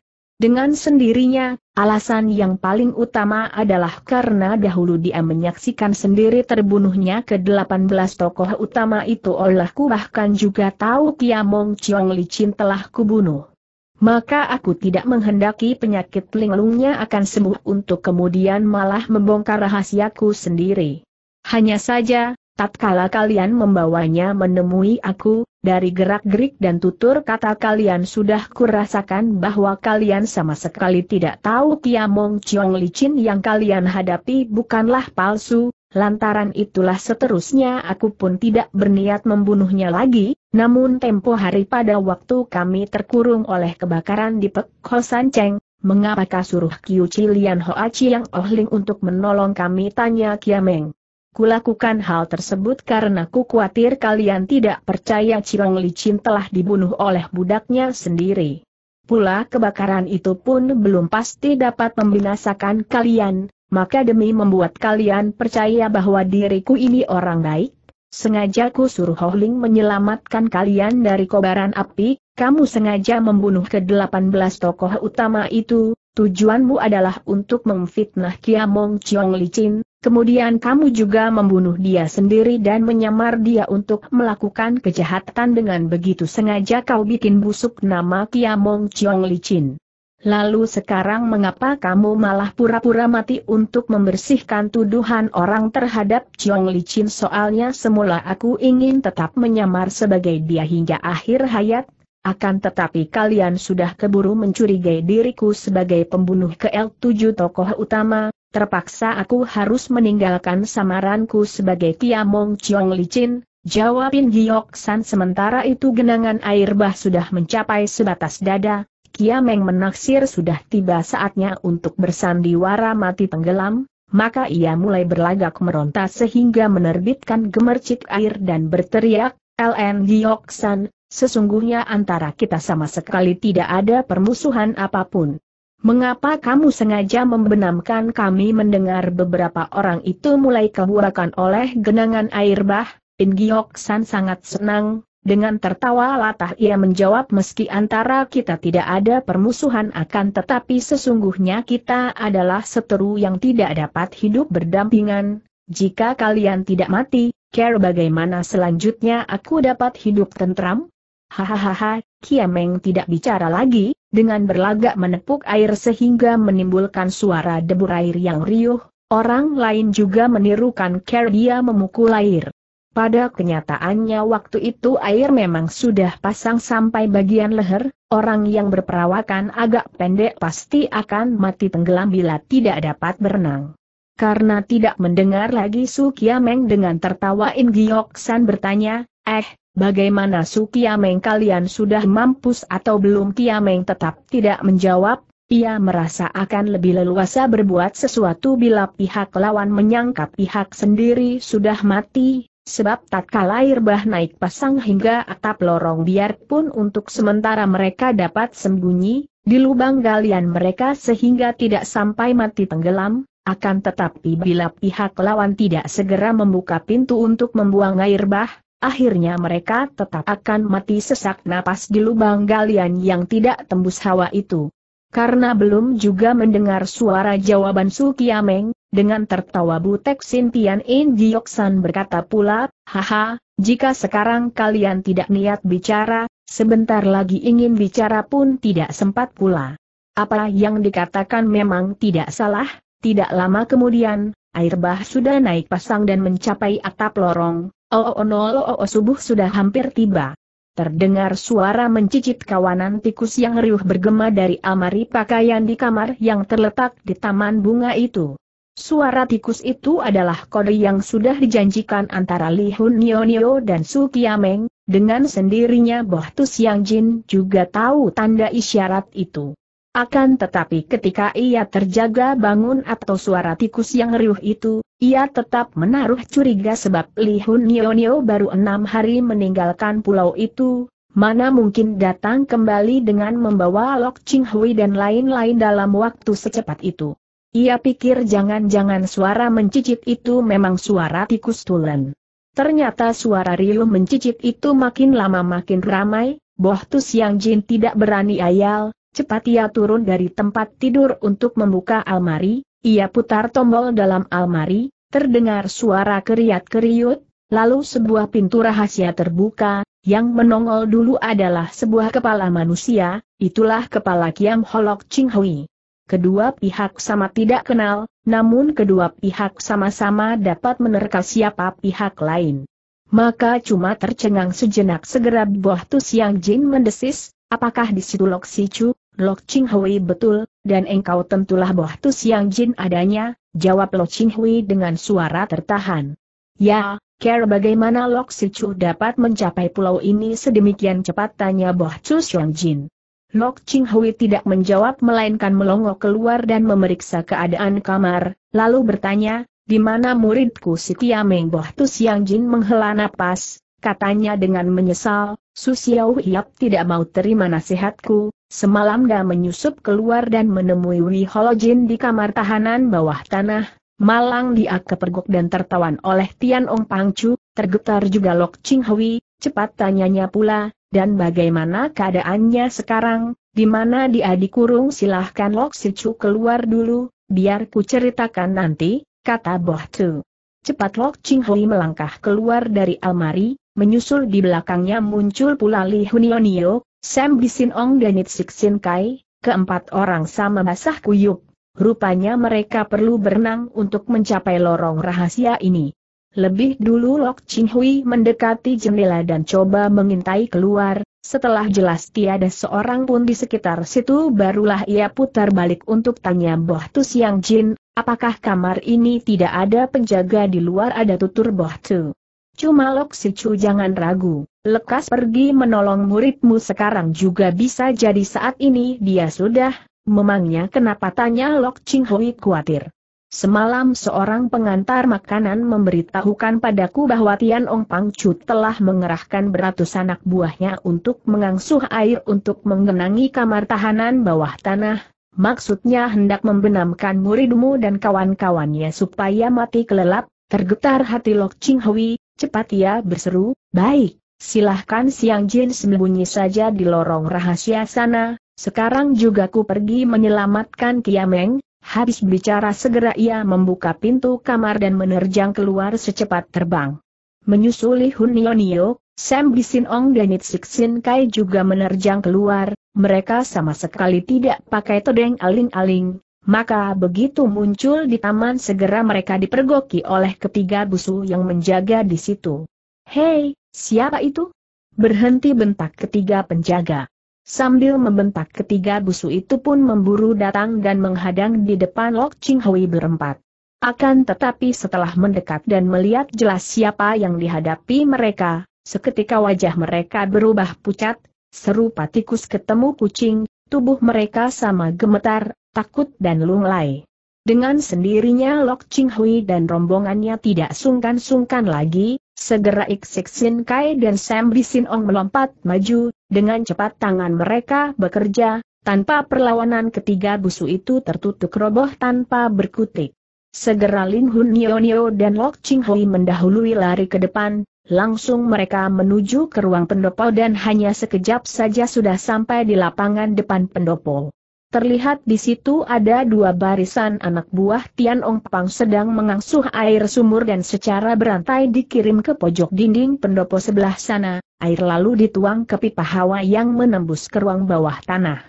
Dengan sendirinya, alasan yang paling utama adalah karena dahulu dia menyaksikan sendiri terbunuhnya ke-18 tokoh utama itu olehku bahkan juga tahu Kiamong Chiong Licin telah kubunuh. Maka aku tidak menghendaki penyakit linglungnya akan sembuh untuk kemudian malah membongkar rahasiaku sendiri. Hanya saja, tatkala kalian membawanya menemui aku, dari gerak-gerik dan tutur kata kalian sudah kurasakan bahwa kalian sama sekali tidak tahu Kiamong Chiong Licin yang kalian hadapi bukanlah palsu, lantaran itulah seterusnya aku pun tidak berniat membunuhnya lagi, namun tempo hari pada waktu kami terkurung oleh kebakaran di Pek Hosan Cheng, mengapakah suruh Kiu Chilian Hoa Chiang Ohling untuk menolong kami? tanya Kiameng. Kulakukan hal tersebut karena ku khawatir kalian tidak percaya Cirong Licin telah dibunuh oleh budaknya sendiri. Pula kebakaran itu pun belum pasti dapat membinasakan kalian, maka demi membuat kalian percaya bahwa diriku ini orang baik, sengaja ku suruh Hohling menyelamatkan kalian dari kobaran api, kamu sengaja membunuh ke-18 tokoh utama itu, tujuanmu adalah untuk memfitnah Kiamong Chiong Licin, Kemudian kamu juga membunuh dia sendiri dan menyamar dia untuk melakukan kejahatan dengan begitu sengaja kau bikin busuk nama Kiamong Chiong Licin. Lalu sekarang mengapa kamu malah pura-pura mati untuk membersihkan tuduhan orang terhadap Chiong Licin soalnya semula aku ingin tetap menyamar sebagai dia hingga akhir hayat, akan tetapi kalian sudah keburu mencurigai diriku sebagai pembunuh ke L7 tokoh utama, terpaksa aku harus meninggalkan samaranku sebagai Kiamong Chiong Licin, jawabin Giok San sementara itu genangan air bah sudah mencapai sebatas dada, Kiameng menaksir sudah tiba saatnya untuk bersandiwara mati tenggelam, maka ia mulai berlagak meronta sehingga menerbitkan gemercik air dan berteriak, LN Giok San, sesungguhnya antara kita sama sekali tidak ada permusuhan apa pun. Mengapa kamu sengaja membenamkan kami mendengar beberapa orang itu mulai kebuakan oleh genangan air bah? In Giok San sangat senang, dengan tertawa latah ia menjawab meski antara kita tidak ada permusuhan akan tetapi sesungguhnya kita adalah seteru yang tidak dapat hidup berdampingan, jika kalian tidak mati, care bagaimana selanjutnya aku dapat hidup tentram? Hahaha, Kiameng tidak bicara lagi, dengan berlagak menepuk air sehingga menimbulkan suara debur air yang riuh, orang lain juga menirukan care dia memukul air. Pada kenyataannya waktu itu air memang sudah pasang sampai bagian leher, orang yang berperawakan agak pendek pasti akan mati tenggelam bila tidak dapat berenang. Karena tidak mendengar lagi Su Kiameng dengan tertawa In Giok San bertanya, eh, Bagaimana Su Kiameng kalian sudah mampus atau belum Kiameng tetap tidak menjawab, ia merasa akan lebih leluasa berbuat sesuatu bila pihak lawan menyangka pihak sendiri sudah mati, sebab tatkala air bah naik pasang hingga atap lorong biarpun untuk sementara mereka dapat sembunyi, di lubang galian mereka sehingga tidak sampai mati tenggelam, akan tetapi bila pihak lawan tidak segera membuka pintu untuk membuang air bah, akhirnya mereka tetap akan mati sesak napas di lubang galian yang tidak tembus hawa itu. Karena belum juga mendengar suara jawaban Su Kiameng, dengan tertawa Butek Sintian In Gioksan berkata pula, haha, jika sekarang kalian tidak niat bicara, sebentar lagi ingin bicara pun tidak sempat pula. Apa yang dikatakan memang tidak salah, tidak lama kemudian, air bah sudah naik pasang dan mencapai atap lorong. Oh oh no oh, oh subuh sudah hampir tiba. Terdengar suara mencicit kawanan tikus yang riuh bergema dari almari pakaian di kamar yang terletak di taman bunga itu. Suara tikus itu adalah kode yang sudah dijanjikan antara Li Hun Nio dan Su Kiameng, dengan sendirinya Boh Tu Siang Jin juga tahu tanda isyarat itu. Akan tetapi ketika ia terjaga bangun atau suara tikus yang riuh itu, ia tetap menaruh curiga sebab Li Hun Nio baru enam hari meninggalkan pulau itu, mana mungkin datang kembali dengan membawa Lok Ching Hui dan lain-lain dalam waktu secepat itu. Ia pikir jangan-jangan suara mencicit itu memang suara tikus tulen. Ternyata suara riuh mencicit itu makin lama makin ramai, Boh Tu Siang Jin tidak berani ayal, Cepat ia turun dari tempat tidur untuk membuka almari, ia putar tombol dalam almari, terdengar suara keriat-keriut, lalu sebuah pintu rahasia terbuka, yang menongol dulu adalah sebuah kepala manusia, itulah kepala Kiam Holok Ching Hui. Kedua pihak sama tidak kenal, namun kedua pihak sama-sama dapat menerka siapa pihak lain. Maka cuma tercengang sejenak segera buah tu siang Jin mendesis, apakah di situ Lok Si Chu, Lok Ching Hui betul, dan engkau tentulah Boh Tu Siang Jin adanya, jawab Lok Ching Hui dengan suara tertahan. Ya, care bagaimana Lok Si Chu dapat mencapai pulau ini sedemikian cepat tanya Boh Tu Siang Jin. Lok Ching Hui tidak menjawab melainkan melongo keluar dan memeriksa keadaan kamar, lalu bertanya, di mana muridku si Tiameng Boh Tu Siang Jin menghela napas, katanya dengan menyesal, Su Xiao Hiap tidak mau terima nasihatku, Semalam dia menyusup keluar dan menemui Wi Holojin di kamar tahanan bawah tanah, malang dia kepergok dan tertawan oleh Tian Ong Pangcu, tergetar juga Lok Ching Hui, cepat tanyanya pula, dan bagaimana keadaannya sekarang, di mana dia dikurung? Silahkan Lok Sicu keluar dulu, biar ku ceritakan nanti, kata Boh Tu. Cepat Lok Ching Hui melangkah keluar dari almari, menyusul di belakangnya muncul pula Li Hunionio, Sam Bisin Ong dan Itsik Sin Kai, keempat orang sama basah kuyup. Rupanya mereka perlu berenang untuk mencapai lorong rahasia ini. Lebih dulu Lok Ching Hui mendekati jendela dan coba mengintai keluar, setelah jelas tiada seorang pun di sekitar situ barulah ia putar balik untuk tanya Boh Tu Siang Jin, apakah kamar ini tidak ada penjaga di luar ada tutur Boh Tu. Cuma Lok Si Chu jangan ragu, lekas pergi menolong muridmu sekarang juga bisa jadi saat ini dia sudah, memangnya kenapa tanya Lok Ching Hui khawatir. Semalam seorang pengantar makanan memberitahukan padaku bahwa Tian Ong Pang Chu telah mengerahkan beratus anak buahnya untuk mengangsuh air untuk menggenangi kamar tahanan bawah tanah, maksudnya hendak membenamkan muridmu dan kawan-kawannya supaya mati kelelap, tergetar hati Lok Ching Hui, Cepat ia berseru, baik, silahkan Siang Jin sembunyi saja di lorong rahasia sana, sekarang juga ku pergi menyelamatkan Kiameng, habis bicara segera ia membuka pintu kamar dan menerjang keluar secepat terbang. Menyusuli Hun Nio Sam Bisin Ong dan Itsik Sin Kai juga menerjang keluar, mereka sama sekali tidak pakai todeng aling-aling, maka begitu muncul di taman segera mereka dipergoki oleh ketiga busu yang menjaga di situ. Hei, siapa itu? Berhenti bentak ketiga penjaga. Sambil membentak ketiga busu itu pun memburu datang dan menghadang di depan Lok Ching Hui berempat. Akan tetapi setelah mendekat dan melihat jelas siapa yang dihadapi mereka, seketika wajah mereka berubah pucat, serupa tikus ketemu kucing, tubuh mereka sama gemetar, takut dan lunglai. Dengan sendirinya Lok Ching Hui dan rombongannya tidak sungkan-sungkan lagi, segera Iksik Sin Kai dan Sam Bisin Ong melompat maju, dengan cepat tangan mereka bekerja, tanpa perlawanan ketiga busu itu tertutup roboh tanpa berkutik. Segera Lin Hun Nio Nio dan Lok Ching Hui mendahului lari ke depan, langsung mereka menuju ke ruang pendopo dan hanya sekejap saja sudah sampai di lapangan depan pendopo. Terlihat di situ ada dua barisan anak buah Tian Ong Pang sedang mengasuh air sumur dan secara berantai dikirim ke pojok dinding pendopo sebelah sana, air lalu dituang ke pipa hawa yang menembus ke ruang bawah tanah.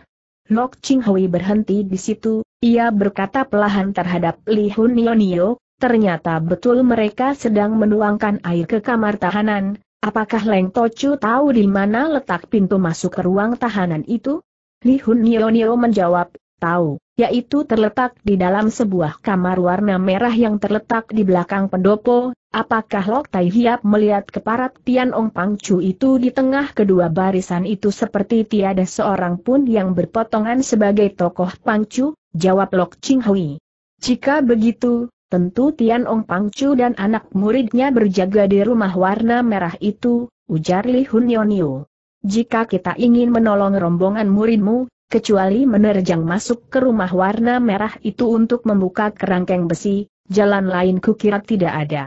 Lok Ching Hui berhenti di situ, ia berkata pelahan terhadap Li Hun Nio Nio, ternyata betul mereka sedang menuangkan air ke kamar tahanan, apakah Leng Tocu tahu di mana letak pintu masuk ke ruang tahanan itu? Li Hun Nio Nio menjawab, tahu, yaitu terletak di dalam sebuah kamar warna merah yang terletak di belakang pendopo, apakah Lok Tai Hiap melihat keparat Tian Ong Pang Chu itu di tengah kedua barisan itu seperti tiada seorang pun yang berpotongan sebagai tokoh Pang Chu, jawab Lok Ching Hui. Jika begitu, tentu Tian Ong Pang Chu dan anak muridnya berjaga di rumah warna merah itu, ujar Li Hun Nio Nio. Jika kita ingin menolong rombongan muridmu, kecuali menerjang masuk ke rumah warna merah itu untuk membuka kerangkeng besi, jalan lain kukira tidak ada.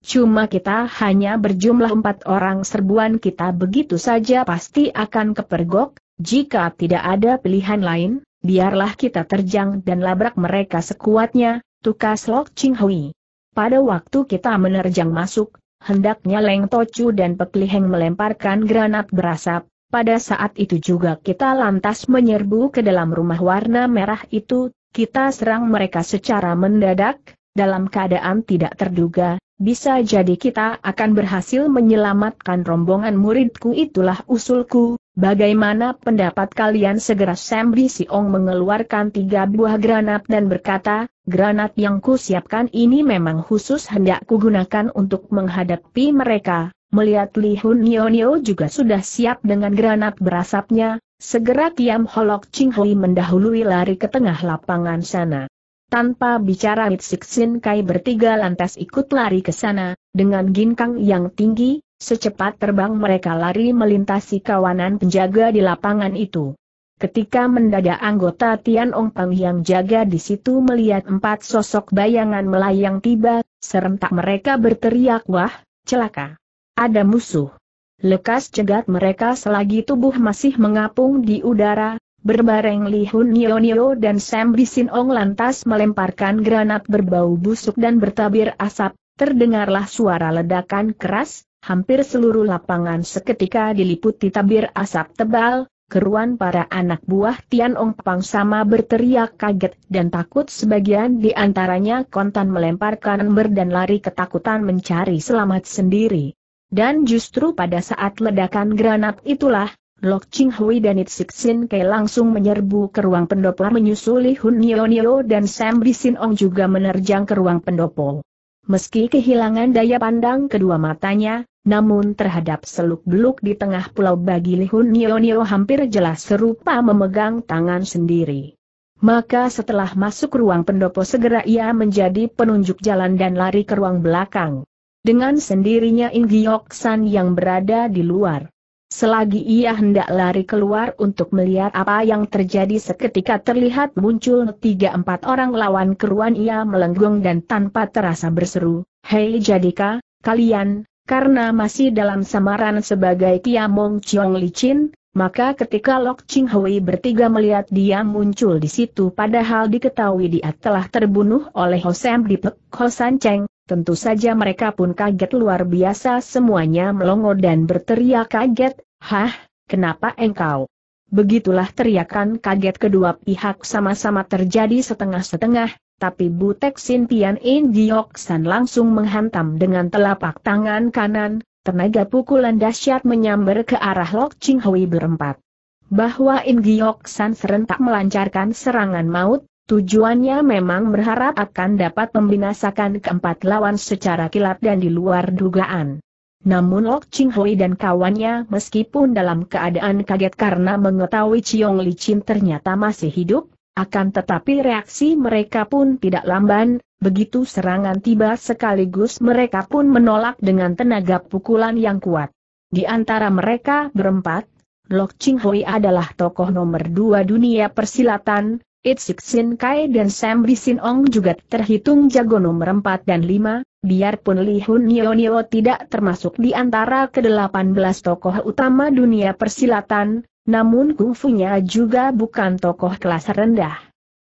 Cuma kita hanya berjumlah empat orang serbuan kita begitu saja pasti akan kepergok, jika tidak ada pilihan lain, biarlah kita terjang dan labrak mereka sekuatnya, tukas Lok Ching Hui. Pada waktu kita menerjang masuk, hendaknya Leng Tocu dan Pekliheng melemparkan granat berasap, pada saat itu juga kita lantas menyerbu ke dalam rumah warna merah itu, kita serang mereka secara mendadak, dalam keadaan tidak terduga, bisa jadi kita akan berhasil menyelamatkan rombongan muridku itulah usulku, bagaimana pendapat kalian segera Sam Siong mengeluarkan tiga buah granat dan berkata, Granat yang kusiapkan ini memang khusus hendak kugunakan untuk menghadapi mereka. Melihat Li Hun Nio Nio juga sudah siap dengan granat berasapnya, segera Kiam Holok Ching Hui mendahului lari ke tengah lapangan sana. Tanpa bicara Mitsik Sin Kai bertiga lantas ikut lari ke sana, dengan ginkang yang tinggi, secepat terbang mereka lari melintasi kawanan penjaga di lapangan itu. Ketika mendadak anggota Tian Ong Pang yang jaga di situ melihat empat sosok bayangan melayang tiba, serentak mereka berteriak wah, celaka. Ada musuh. Lekas cegat mereka selagi tubuh masih mengapung di udara, berbareng Li Hun Nio Nio dan Sam Bisin Ong lantas melemparkan granat berbau busuk dan bertabir asap, terdengarlah suara ledakan keras, hampir seluruh lapangan seketika diliputi tabir asap tebal, keruan para anak buah Tian Ong Pang sama berteriak kaget dan takut sebagian di antaranya kontan melemparkan ember dan lari ketakutan mencari selamat sendiri. Dan justru pada saat ledakan granat itulah, Lok Ching Hui dan It Sin Kei langsung menyerbu ke ruang pendopo menyusuli Hun Nio Nio dan Sam Bisin Ong juga menerjang ke ruang pendopo. Meski kehilangan daya pandang kedua matanya, namun terhadap seluk-beluk di tengah pulau bagi Lihun Nio Nio hampir jelas serupa memegang tangan sendiri. Maka setelah masuk ruang pendopo segera ia menjadi penunjuk jalan dan lari ke ruang belakang. Dengan sendirinya Inggiok San yang berada di luar. Selagi ia hendak lari keluar untuk melihat apa yang terjadi seketika terlihat muncul tiga empat orang lawan keruan ia melenggung dan tanpa terasa berseru, Hei jadika, kalian, karena masih dalam samaran sebagai Kiamong Chiong Licin, maka ketika Lok Ching Hui bertiga melihat dia muncul di situ padahal diketahui dia telah terbunuh oleh Hosem di Pek Hosan Cheng, tentu saja mereka pun kaget luar biasa semuanya melongo dan berteriak kaget, Hah, kenapa engkau? Begitulah teriakan kaget kedua pihak sama-sama terjadi setengah-setengah, tapi Butek Sin Pian In Giok San langsung menghantam dengan telapak tangan kanan, tenaga pukulan dahsyat menyambar ke arah Lok Ching Hui berempat. Bahwa In Giok San serentak melancarkan serangan maut, tujuannya memang berharap akan dapat membinasakan keempat lawan secara kilat dan di luar dugaan. Namun Lok Ching Hui dan kawannya meskipun dalam keadaan kaget karena mengetahui Chiong Licin ternyata masih hidup, akan tetapi reaksi mereka pun tidak lamban, begitu serangan tiba sekaligus mereka pun menolak dengan tenaga pukulan yang kuat. Di antara mereka berempat, Lok Ching Hui adalah tokoh nomor dua dunia persilatan, Sik Sin Kai dan Sam Sin Ong juga terhitung jago nomor 4 dan 5, biarpun Li Hun Nio Nio tidak termasuk di antara ke-18 tokoh utama dunia persilatan, namun kungfunya juga bukan tokoh kelas rendah.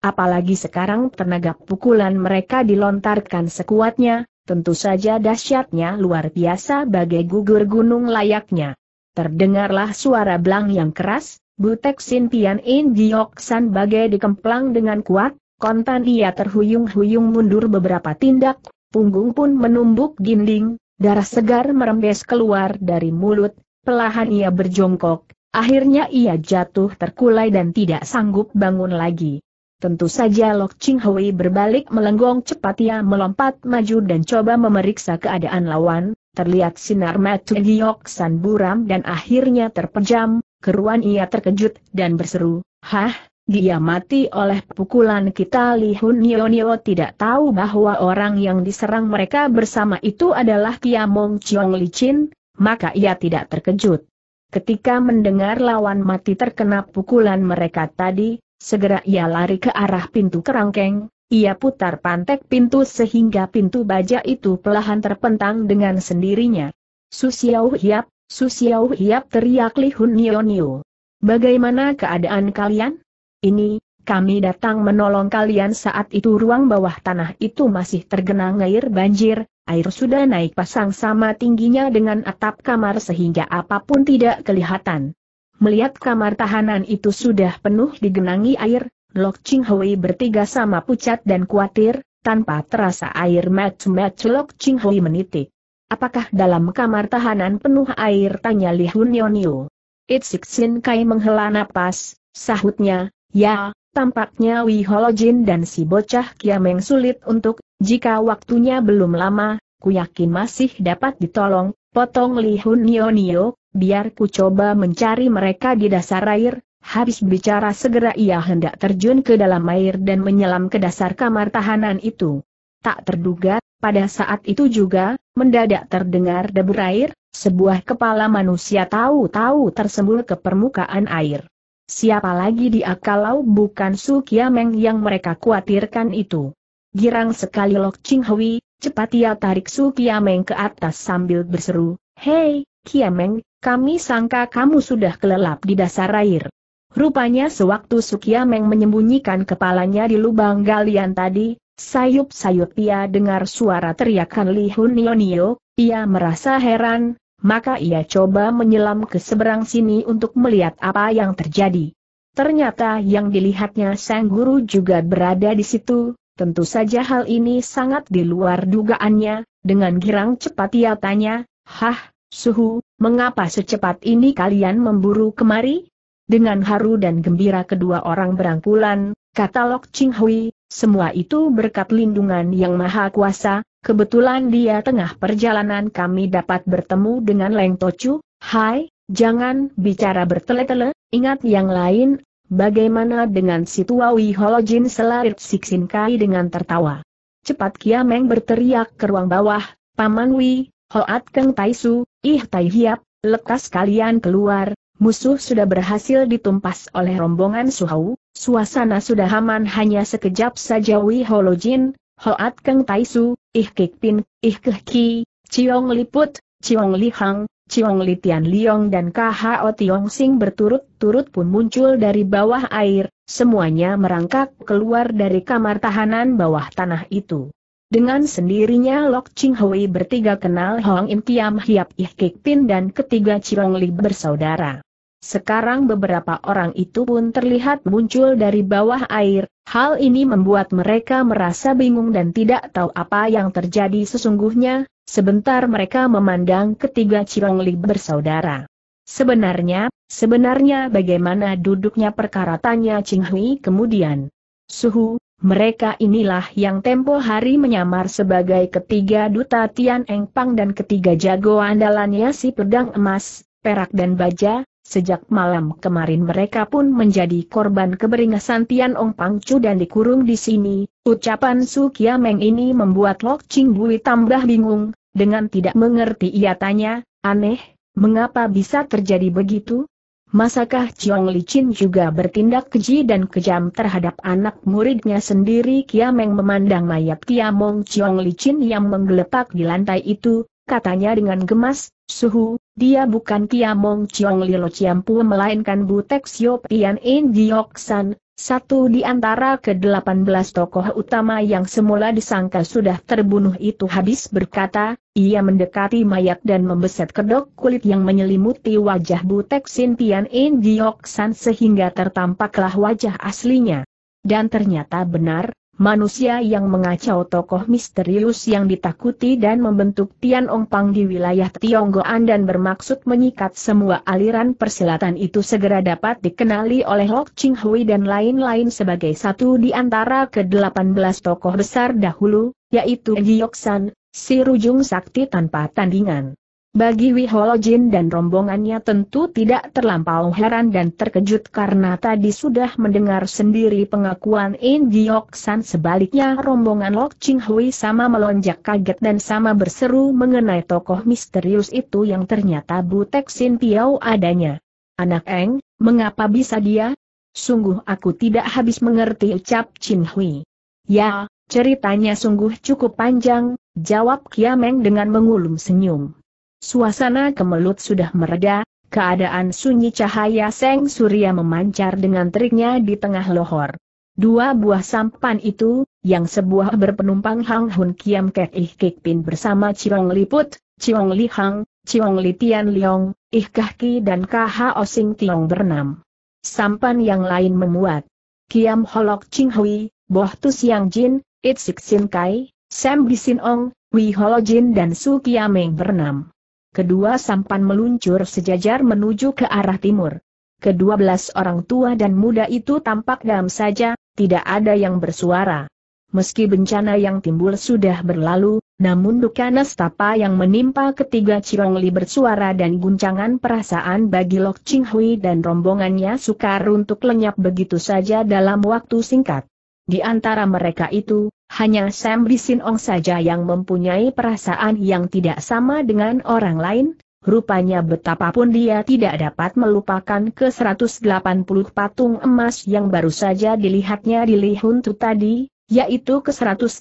Apalagi sekarang tenaga pukulan mereka dilontarkan sekuatnya, tentu saja dahsyatnya luar biasa bagai gugur gunung layaknya. Terdengarlah suara belang yang keras, Butek Sin Pian In Giok San bagai dikemplang dengan kuat, kontan ia terhuyung-huyung mundur beberapa tindak, punggung pun menumbuk dinding, darah segar merembes keluar dari mulut, pelahan ia berjongkok, akhirnya ia jatuh terkulai dan tidak sanggup bangun lagi. Tentu saja Lok Ching Hui berbalik melenggong cepat ia melompat maju dan coba memeriksa keadaan lawan, terlihat sinar mata Giok San buram dan akhirnya terpejam, keruan ia terkejut dan berseru, Hah, dia mati oleh pukulan kita Li Hun Nio Nio tidak tahu bahwa orang yang diserang mereka bersama itu adalah Kiamong Chiong Li Chin, maka ia tidak terkejut. Ketika mendengar lawan mati terkena pukulan mereka tadi, Segera ia lari ke arah pintu kerangkeng, ia putar pantek pintu sehingga pintu baja itu pelahan terpentang dengan sendirinya. Susiau hiap, Susiau hiap teriak Li Hun Nio. Bagaimana keadaan kalian? Ini, kami datang menolong kalian saat itu ruang bawah tanah itu masih tergenang air banjir, air sudah naik pasang sama tingginya dengan atap kamar sehingga apa pun tidak kelihatan. Melihat kamar tahanan itu sudah penuh digenangi air, Lok Ching Hui bertiga sama pucat dan khawatir, tanpa terasa air mata-mata Lok Ching Hui menitik. Apakah dalam kamar tahanan penuh air? Tanya Li Hun Yonio. Itsik Sin Kai menghela napas, sahutnya, ya, tampaknya Wi Holojin dan si bocah Kiameng sulit untuk, jika waktunya belum lama, ku yakin masih dapat ditolong, potong Li Hun Yonio, biar ku coba mencari mereka di dasar air, habis bicara segera ia hendak terjun ke dalam air dan menyelam ke dasar kamar tahanan itu. Tak terduga, pada saat itu juga, mendadak terdengar debur air, sebuah kepala manusia tahu-tahu tersembul ke permukaan air. Siapa lagi dia kalau bukan Su Kiameng yang mereka khawatirkan itu? Girang sekali Lok Ching Hui, cepat ia tarik Su Kiameng ke atas sambil berseru, Hei, Kiameng, kami sangka kamu sudah kelelap di dasar air. Rupanya sewaktu Sukiameng menyembunyikan kepalanya di lubang galian tadi, sayup-sayup ia dengar suara teriakan Li Hun Nio ia merasa heran, maka ia coba menyelam ke seberang sini untuk melihat apa yang terjadi. Ternyata yang dilihatnya sang guru juga berada di situ, tentu saja hal ini sangat di luar dugaannya, dengan girang cepat ia tanya, Hah, Suhu, mengapa secepat ini kalian memburu kemari? Dengan haru dan gembira kedua orang berangkulan, kata Lok Ching Hui, semua itu berkat lindungan yang maha kuasa, kebetulan dia tengah perjalanan kami dapat bertemu dengan Leng Tocu, hai, jangan bicara bertele-tele, ingat yang lain, bagaimana dengan situawi Holojin selarit Siksin Kai dengan tertawa. Cepat Kiameng berteriak ke ruang bawah, Paman Wi, Hoat Keng Taisu, Ih Tai Hiap, lekas kalian keluar, musuh sudah berhasil ditumpas oleh rombongan Suhau, suasana sudah aman hanya sekejap saja Wi Holojin, Hoat Keng Taisu, Ih Kik Ih Keh Ki, Ciong Liput, Ciong Li Hang, Ciong Li Tian Liong dan KHO Tiong Sing berturut-turut pun muncul dari bawah air, semuanya merangkak keluar dari kamar tahanan bawah tanah itu. Dengan sendirinya Lok Ching Hui bertiga kenal Hong Im Kiam Hiap Ih Kik Pin dan ketiga Chirong Li bersaudara. Sekarang beberapa orang itu pun terlihat muncul dari bawah air, hal ini membuat mereka merasa bingung dan tidak tahu apa yang terjadi sesungguhnya, sebentar mereka memandang ketiga Chirong Li bersaudara. Sebenarnya, sebenarnya bagaimana duduknya perkara tanya Ching Hui kemudian. Suhu, mereka inilah yang tempo hari menyamar sebagai ketiga duta Tian Eng Pang dan ketiga jago andalannya si pedang emas, perak dan baja, sejak malam kemarin mereka pun menjadi korban keberingasan Tian Ong Pang Chu dan dikurung di sini. Ucapan Su Kiameng ini membuat Lok Ching Bui tambah bingung, dengan tidak mengerti ia tanya, aneh, mengapa bisa terjadi begitu? Masakah Chiong Licin juga bertindak keji dan kejam terhadap anak muridnya sendiri Kiameng memandang mayat Kiamong Chiong Licin yang menggelepak di lantai itu, katanya dengan gemas, suhu, dia bukan Kiamong Chiong Lilo Ciampu melainkan Butek Sio Pian In Gioksan, satu di antara ke-18 tokoh utama yang semula disangka sudah terbunuh itu habis berkata, ia mendekati mayat dan membeset kedok kulit yang menyelimuti wajah Butek Sin Pian In Gioksan sehingga tertampaklah wajah aslinya. Dan ternyata benar, manusia yang mengacau tokoh misterius yang ditakuti dan membentuk Tian Ong Pang di wilayah Tionggoan dan bermaksud menyikat semua aliran persilatan itu segera dapat dikenali oleh Lok Ching Hui dan lain-lain sebagai satu di antara ke-18 tokoh besar dahulu, yaitu Giok San, si rujung sakti tanpa tandingan. Bagi Wiholojin dan rombongannya tentu tidak terlampau heran dan terkejut karena tadi sudah mendengar sendiri pengakuan In Giok San sebaliknya rombongan Lok Ching Hui sama melonjak kaget dan sama berseru mengenai tokoh misterius itu yang ternyata Butek Sin Piao adanya. Anak Eng, mengapa bisa dia? Sungguh aku tidak habis mengerti ucap Chin Hui. Ya, ceritanya sungguh cukup panjang, jawab Kiameng dengan mengulum senyum. Suasana kemelut sudah mereda, keadaan sunyi cahaya Seng Surya memancar dengan teriknya di tengah lohor. Dua buah sampan itu, yang sebuah berpenumpang Hang Hun Kiam Kek Ih Kik Pin bersama Ciong Liput, Ciong Li Hang, Ciong Li Tian Liong, Ih Kah Ki dan KH Osing Tiong berenam. Sampan yang lain memuat. Kiam Holok Ching Hui, Boh Tu Siang Jin, It Sik Sin Kai, Sam Bisin Ong, Wi Holo Jin dan Su Kiameng berenam. Kedua sampan meluncur sejajar menuju ke arah timur. Kedua belas orang tua dan muda itu tampak dalam saja, tidak ada yang bersuara. Meski bencana yang timbul sudah berlalu, namun duka nestapa yang menimpa ketiga Li bersuara dan guncangan perasaan bagi Lok Ching Hui dan rombongannya sukar untuk lenyap begitu saja dalam waktu singkat. Di antara mereka itu, hanya Sam Bisin Ong saja yang mempunyai perasaan yang tidak sama dengan orang lain, rupanya betapapun dia tidak dapat melupakan ke 180 patung emas yang baru saja dilihatnya di Lihun Tu tadi, yaitu ke 180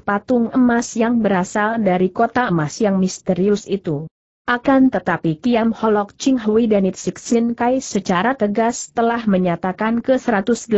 patung emas yang berasal dari kota emas yang misterius itu. Akan tetapi Kiam Holok Ching Hui dan Itsik Sin Kai secara tegas telah menyatakan ke 180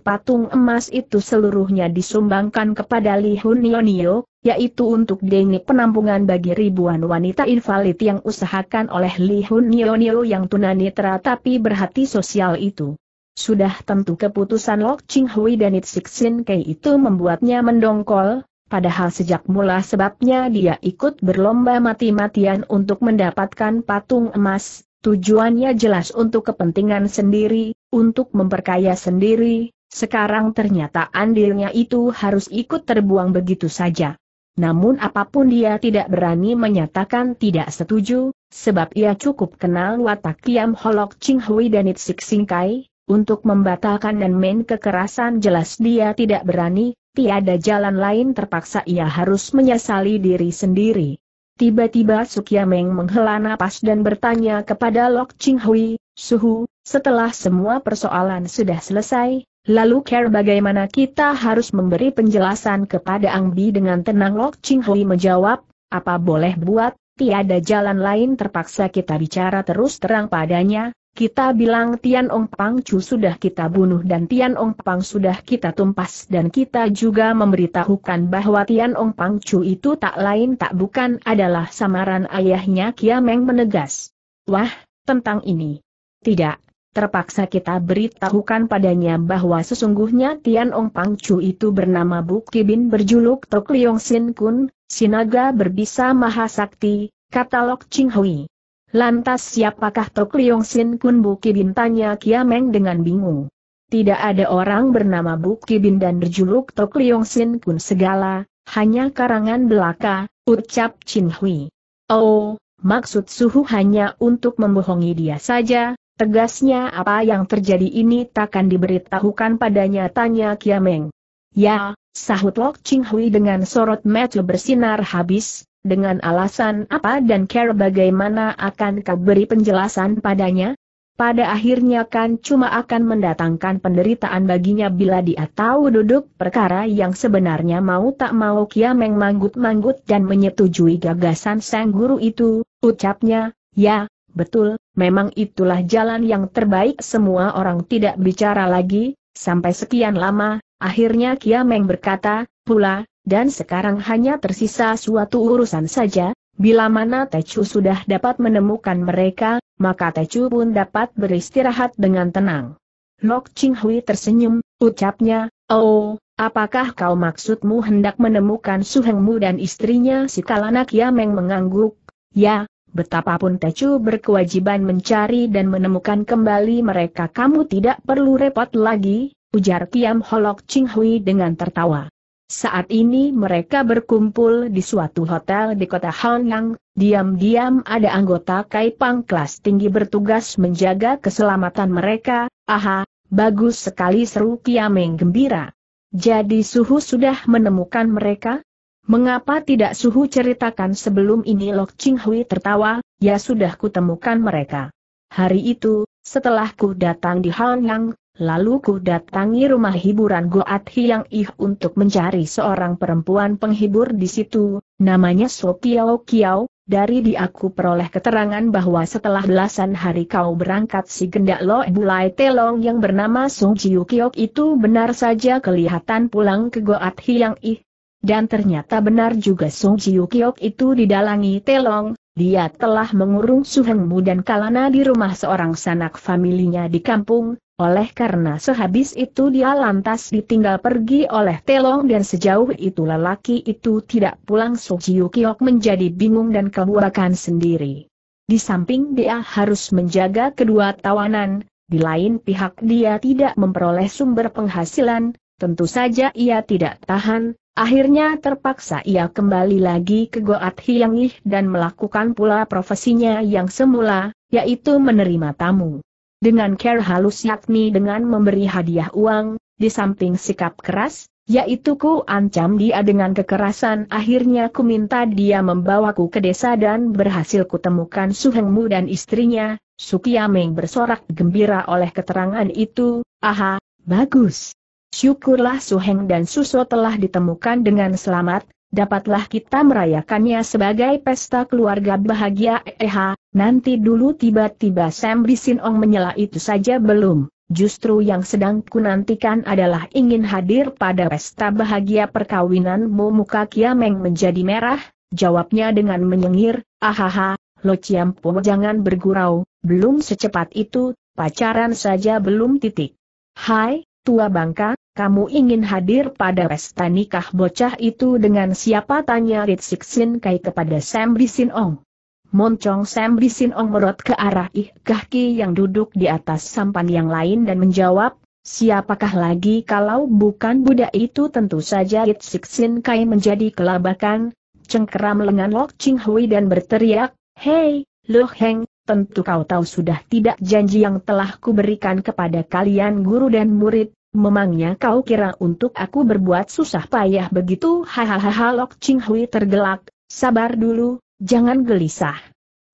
patung emas itu seluruhnya disumbangkan kepada Li Hun Nionio, yaitu untuk deni penampungan bagi ribuan wanita invalid yang usahakan oleh Li Hun Nionio yang tunanitra tapi berhati sosial itu. Sudah tentu keputusan Lok Ching Hui dan Itsik Sin Kai itu membuatnya mendongkol, padahal sejak mula sebabnya dia ikut berlomba mati-matian untuk mendapatkan patung emas, tujuannya jelas untuk kepentingan sendiri, untuk memperkaya sendiri, sekarang ternyata andilnya itu harus ikut terbuang begitu saja. Namun apa pun dia tidak berani menyatakan tidak setuju, sebab ia cukup kenal watak Kiam Holok Ching Hui dan Itsik Singkai, untuk membatalkan dan main kekerasan jelas dia tidak berani, tiada jalan lain terpaksa ia harus menyesali diri sendiri. Tiba-tiba Sukyameng menghela napas dan bertanya kepada Lok Ching Hui, Suhu, setelah semua persoalan sudah selesai, lalu care bagaimana kita harus memberi penjelasan kepada Ang Bi dengan tenang? Lok Ching Hui menjawab, apa boleh buat, tiada jalan lain terpaksa kita bicara terus terang padanya, kita bilang Tian Ong Pang Chu sudah kita bunuh dan Tian Ong Pang sudah kita tumpas dan kita juga memberitahukan bahwa Tian Ong Pang Chu itu tak lain tak bukan adalah samaran ayahnya Kia Meng menegas. Wah, tentang ini. Tidak, terpaksa kita beritahukan padanya bahwa sesungguhnya Tian Ong Pang Chu itu bernama Bu Kibin berjuluk Tok Leong Sin Kun, Sinaga berbisa Mahasakti, kata Lok Ching Hui. Lantas siapakah Tok Leong Sin Kun Buki bintanya Kiameng dengan bingung. Tidak ada orang bernama Buki Bin dan berjuluk Tok Leong Sin Kun segala, hanya karangan belaka, ucap Chin Hui. Oh, maksud suhu hanya untuk membohongi dia saja, tegasnya apa yang terjadi ini takkan diberitahukan padanya tanya Kiameng. Ya, sahut Lok Ching Hui dengan sorot mata bersinar habis, dengan alasan apa dan care bagaimana akan kau beri penjelasan padanya? pada akhirnya kan cuma akan mendatangkan penderitaan baginya bila dia tahu duduk perkara yang sebenarnya mau tak mau Kiameng manggut-manggut dan menyetujui gagasan sang guru itu, ucapnya, ya, betul, memang itulah jalan yang terbaik semua orang tidak bicara lagi, sampai sekian lama, akhirnya Kiameng berkata, pula, dan sekarang hanya tersisa suatu urusan saja, bila mana Tecu sudah dapat menemukan mereka, maka Tecu pun dapat beristirahat dengan tenang. Lok Ching Hui tersenyum, ucapnya, Oh, apakah kau maksudmu hendak menemukan Suhengmu dan istrinya si Kalanak Yameng mengangguk? Ya, betapapun Tecu berkewajiban mencari dan menemukan kembali mereka kamu tidak perlu repot lagi, ujar Kiam Holok Ching Hui dengan tertawa. Saat ini mereka berkumpul di suatu hotel di kota Hanyang, diam-diam ada anggota Kaipang kelas tinggi bertugas menjaga keselamatan mereka, aha, bagus sekali seru Kiameng gembira. Jadi Suhu sudah menemukan mereka? Mengapa tidak Suhu ceritakan sebelum ini Lok Ching Hui tertawa, ya sudah kutemukan mereka. Hari itu, setelah ku datang di Hanyang, Lalu ku datangi rumah hiburan Goat Hiang Ih untuk mencari seorang perempuan penghibur di situ, namanya So Kiao. Kiao, dari dia aku peroleh keterangan bahwa setelah belasan hari kau berangkat si gendak lo bulai telong yang bernama Song Jiu Kiok itu benar saja kelihatan pulang ke Goat Hiang Ih. Dan ternyata benar juga Song Jiu Kiok itu didalangi telong, dia telah mengurung Suhengmu dan Kalana di rumah seorang sanak familinya di kampung, oleh karena sehabis itu dia lantas ditinggal pergi oleh Telong dan sejauh itu lelaki itu tidak pulang Sojiu Kiok menjadi bingung dan kebuakan sendiri. Di samping dia harus menjaga kedua tawanan, di lain pihak dia tidak memperoleh sumber penghasilan, tentu saja ia tidak tahan, akhirnya terpaksa ia kembali lagi ke Goat Hiangih dan melakukan pula profesinya yang semula, yaitu menerima tamu dengan care halus yakni dengan memberi hadiah uang, di samping sikap keras, yaitu ku ancam dia dengan kekerasan akhirnya ku minta dia membawaku ke desa dan berhasil kutemukan Suhengmu dan istrinya, Sukiameng bersorak gembira oleh keterangan itu, aha, bagus. Syukurlah Suheng dan Suso telah ditemukan dengan selamat, dapatlah kita merayakannya sebagai pesta keluarga bahagia eh nanti dulu tiba-tiba Sam Ong menyela itu saja belum, justru yang sedang kunantikan adalah ingin hadir pada pesta bahagia perkawinanmu. Muka Kiameng menjadi merah, jawabnya dengan menyengir, ahaha, Lo Ciampo jangan bergurau, belum secepat itu, pacaran saja belum titik. Hai, tua bangka, kamu ingin hadir pada pesta nikah bocah itu dengan siapa? Tanya Ritsik Sin Kai kepada Sam Bisin Ong. Moncong Sam Bisin Ong merot ke arah Ih Kahki yang duduk di atas sampan yang lain dan menjawab, siapakah lagi? Kalau bukan budak itu tentu saja Ritsik Sin Kai menjadi kelabakan, cengkeram lengan Lok Ching Hui dan berteriak, Hei, Loh Heng, tentu kau tahu sudah tidak janji yang telah kuberikan kepada kalian guru dan murid, memangnya kau kira untuk aku berbuat susah payah begitu hahaha Lok Ching Hui tergelak, sabar dulu, jangan gelisah.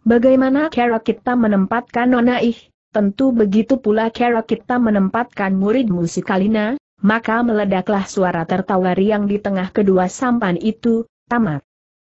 Bagaimana cara kita menempatkan Nona Ih? Tentu begitu pula cara kita menempatkan murid musikalina, maka meledaklah suara tertawa riang di tengah kedua sampan itu, tamat.